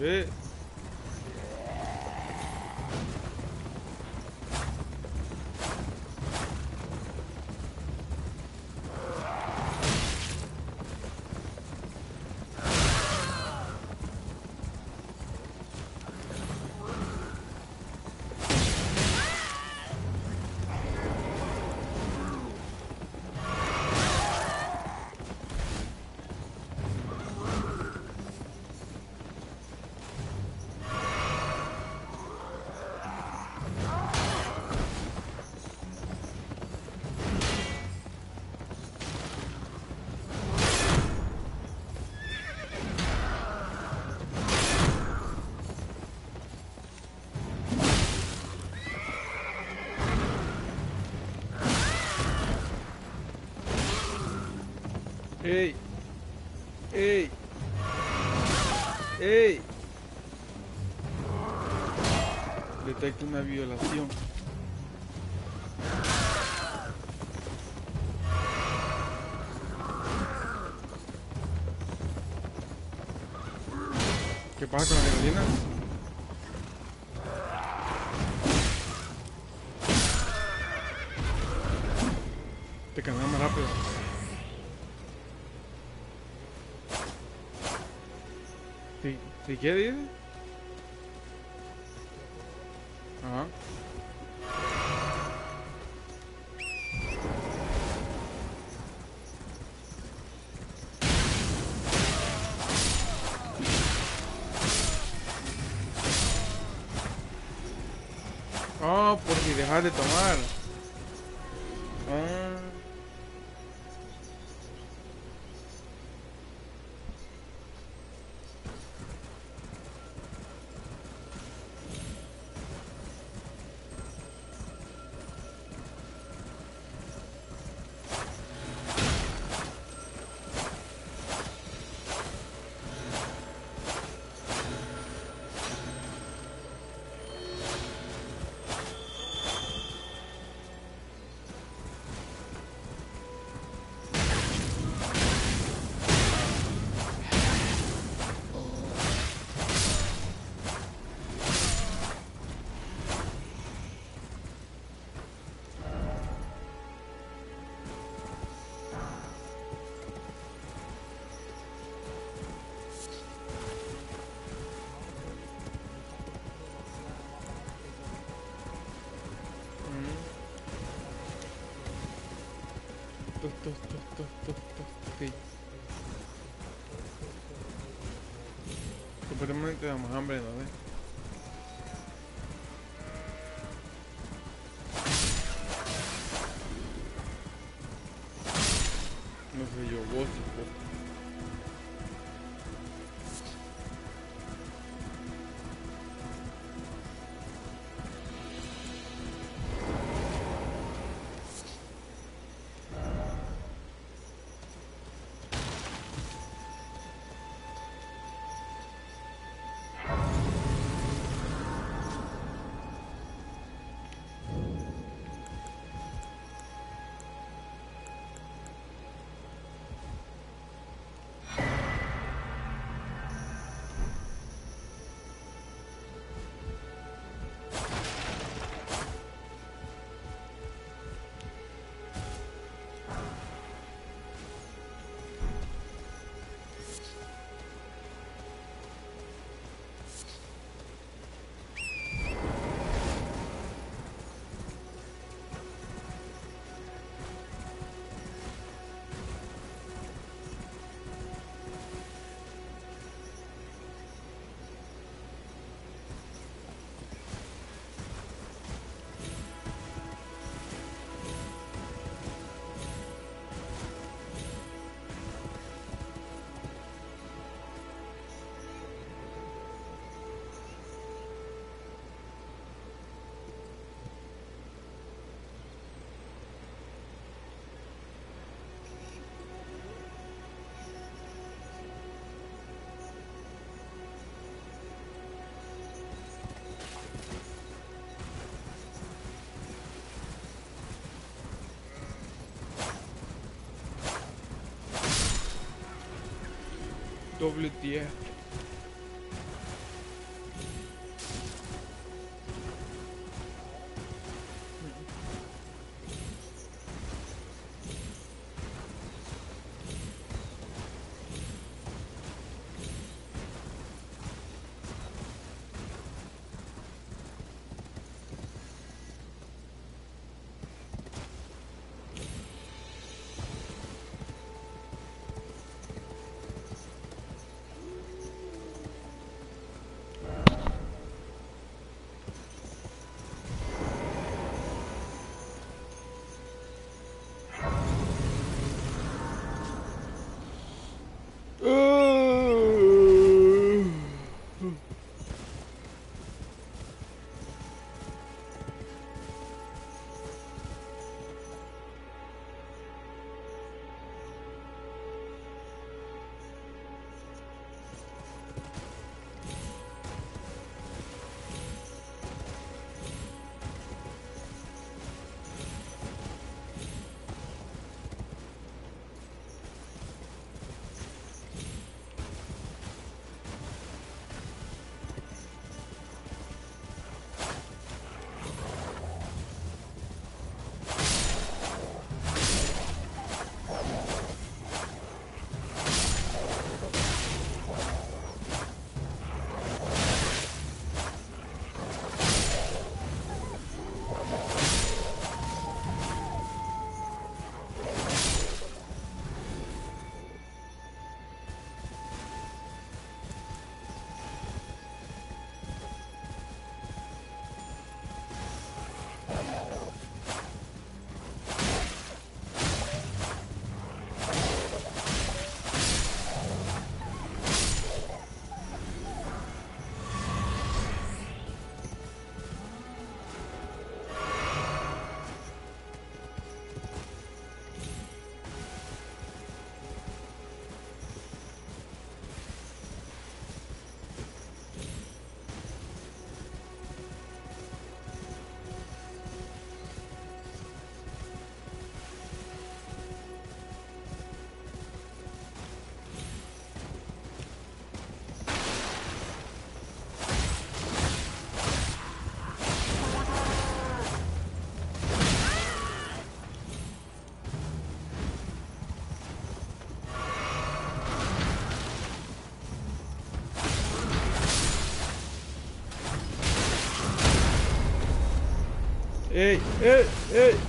네. Ey. Ey. Detecta una violación. ¿Qué pasa con la neblina? ¿Sí, ¿sí Damos hambre. No WTF. ¡Ey! ¡Ey! ¡Ey!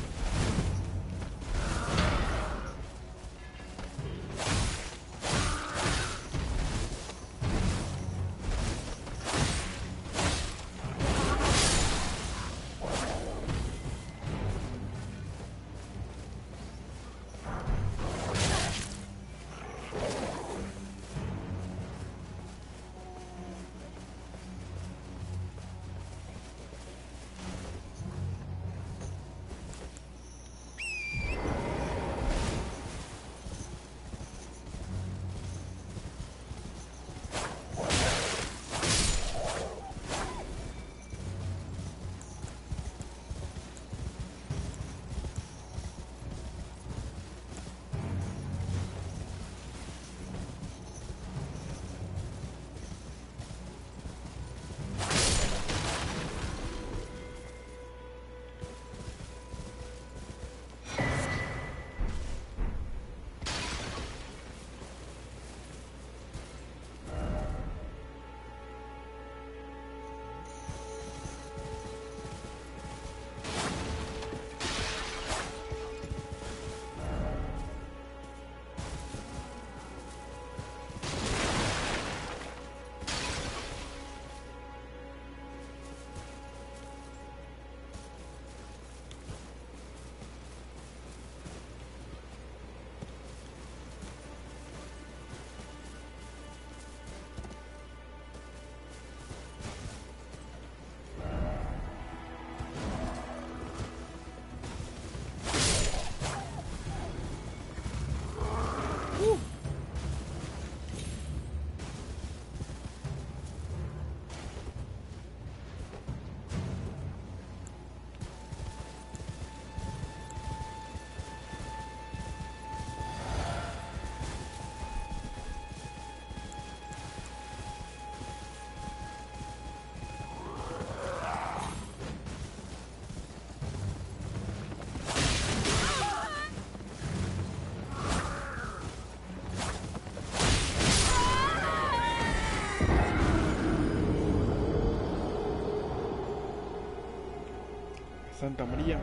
Santa María.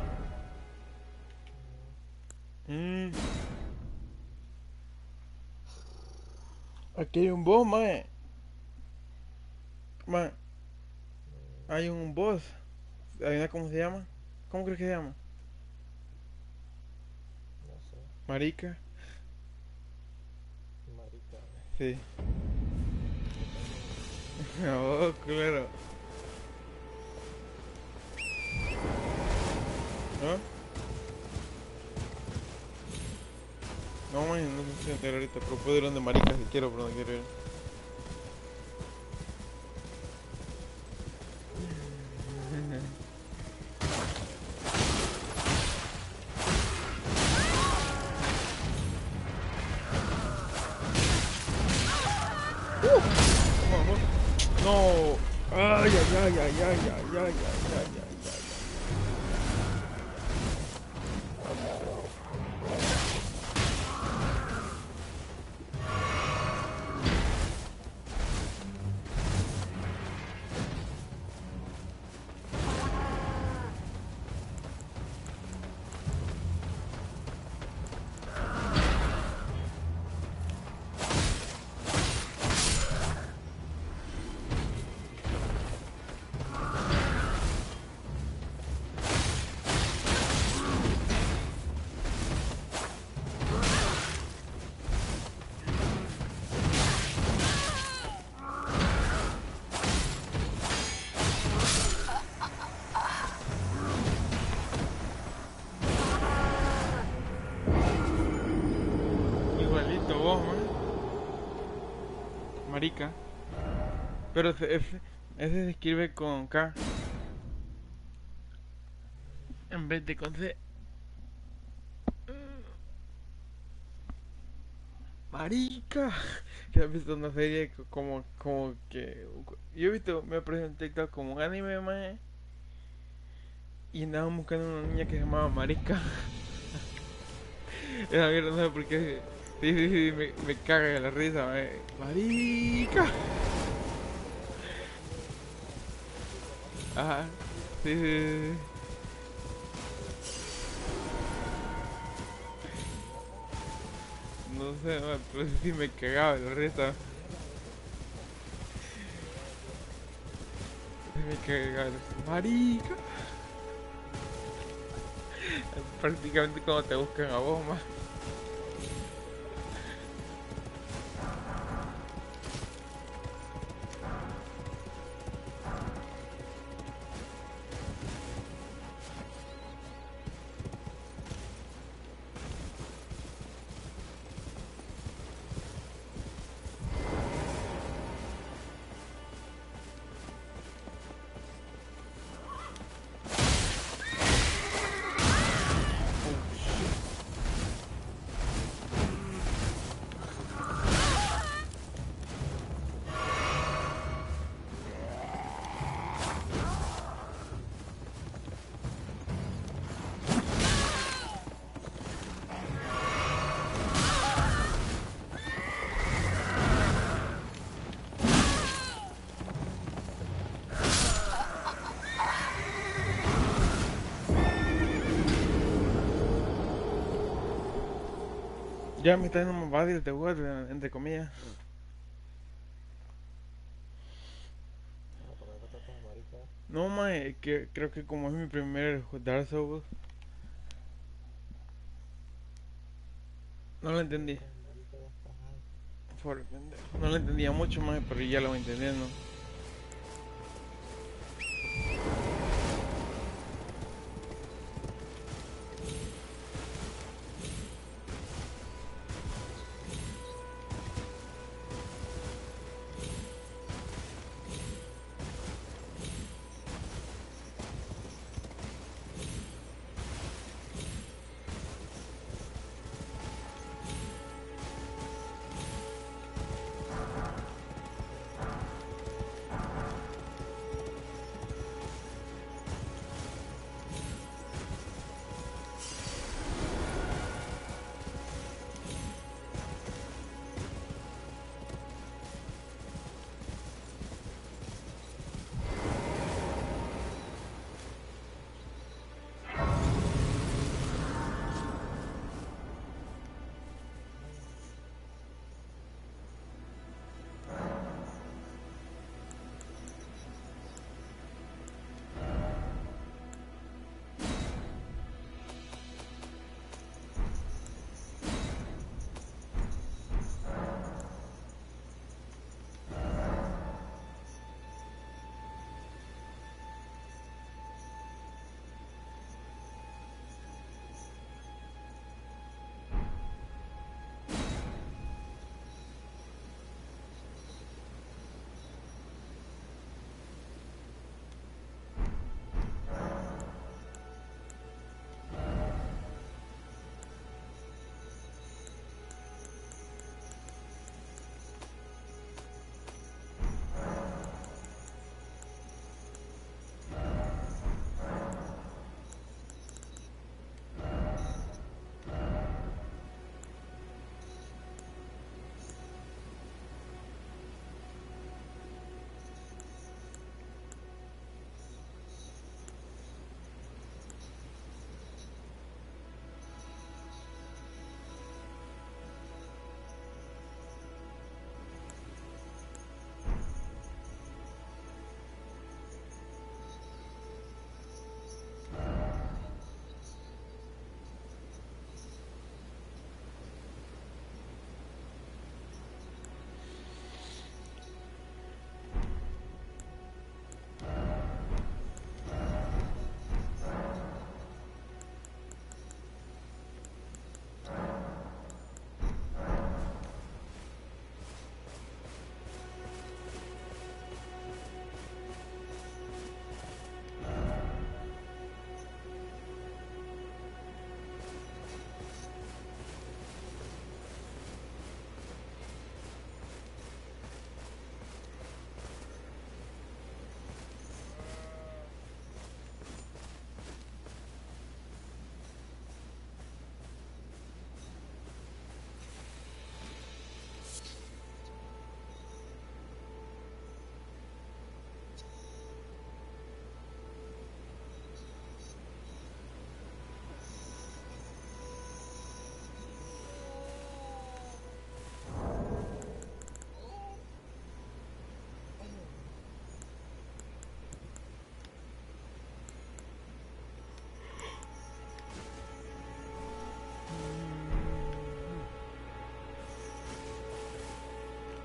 Mm. Aquí hay un boss, mae. Mae. Hay un boss. ¿Adivina cómo se llama? ¿Cómo crees que se llama? No sé. Marica. Marica. Sí. Oh, claro. ¿No? No, no entero ahorita, pero puedo ir donde maricas si quiero, pero no quiero ir. Pero ese, ese se escribe con K. En vez de con C. Marica. ¿Te has visto una serie co- como, como que... Yo he visto, me apareció en como un anime, man. Y andaban buscando una niña que se llamaba Marica. Esa mierda no sé por qué. Sí, sí, sí, me, me caga la risa, mae. Marica. Ajá. Sí, sí, sí. No sé, pero sí me cagaba la risa. Me cagaba. Marica. Prácticamente cuando te buscan a vos. Ya me Ja, mit einem Wadil der Uhr, entre comillas. No, mae, eh, que creo que como es mi primer Dark Souls. No lo entendí. No lo entendía mucho, mae, pero ya lo voy entendiendo.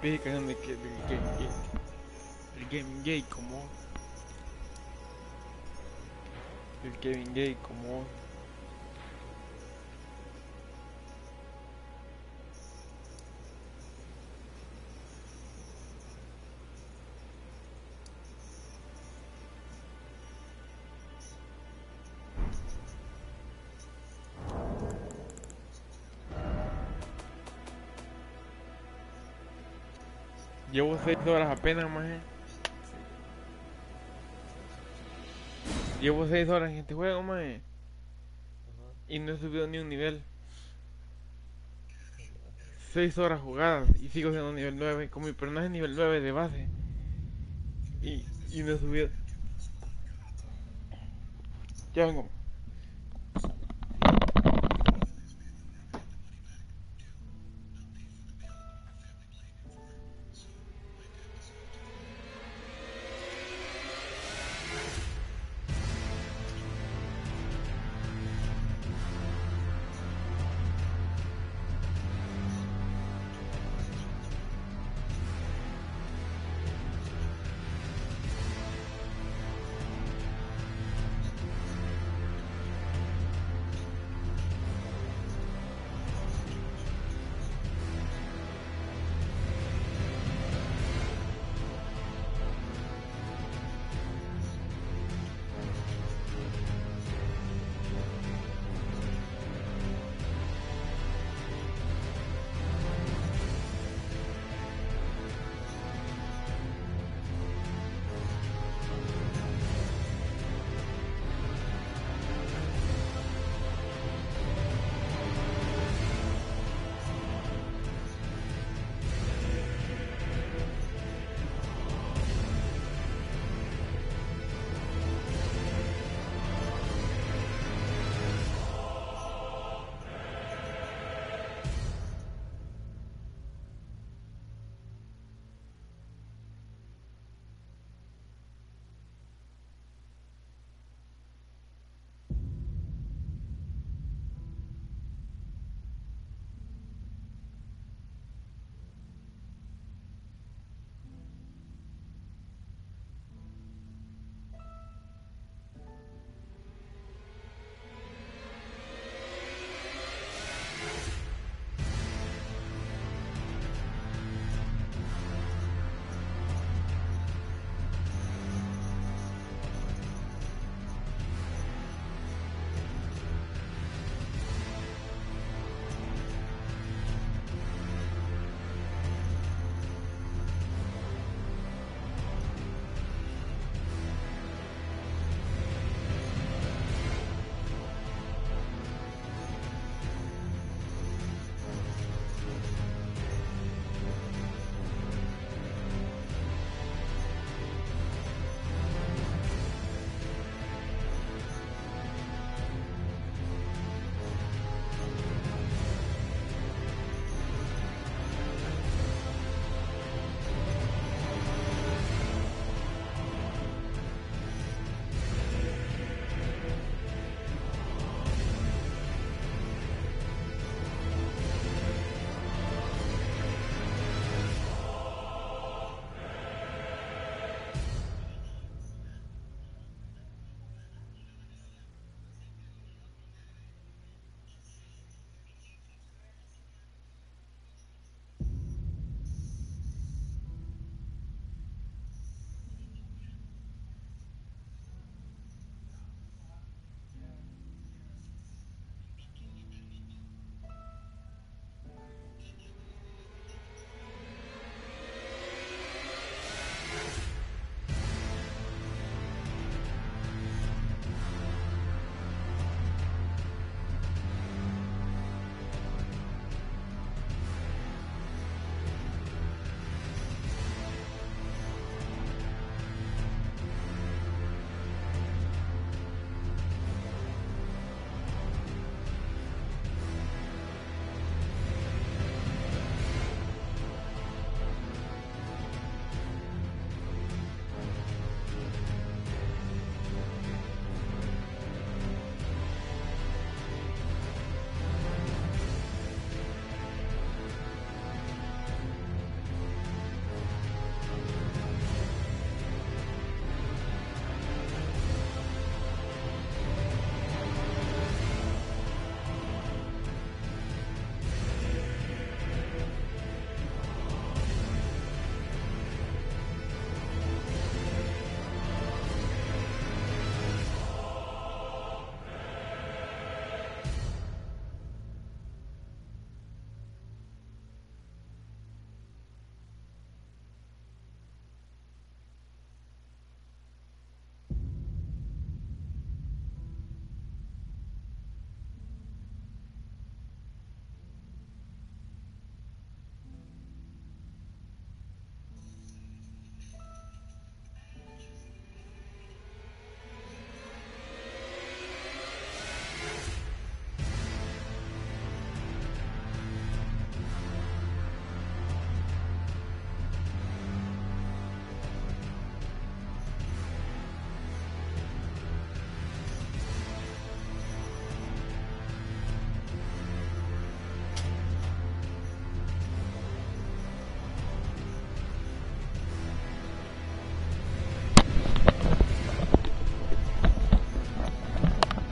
Dije canción de que del game gay. El game gay como vos. El Kevin Gay 6 horas apenas, maje. Llevo 6 horas en este juego, maje. Y no he subido ni un nivel. 6 horas jugadas y sigo siendo nivel 9. Con mi personaje nivel 9 de base. Y, y no he subido. Ya vengo.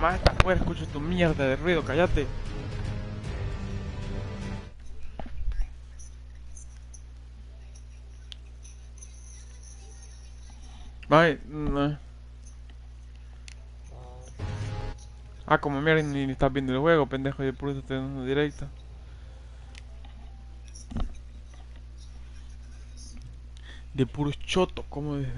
Mamá está afuera, escucho tu mierda de ruido, cállate. Ay, no. Ah, como mierda ni, ni estás viendo el juego, pendejo, y por eso te dando directo. De puros chotos, como de...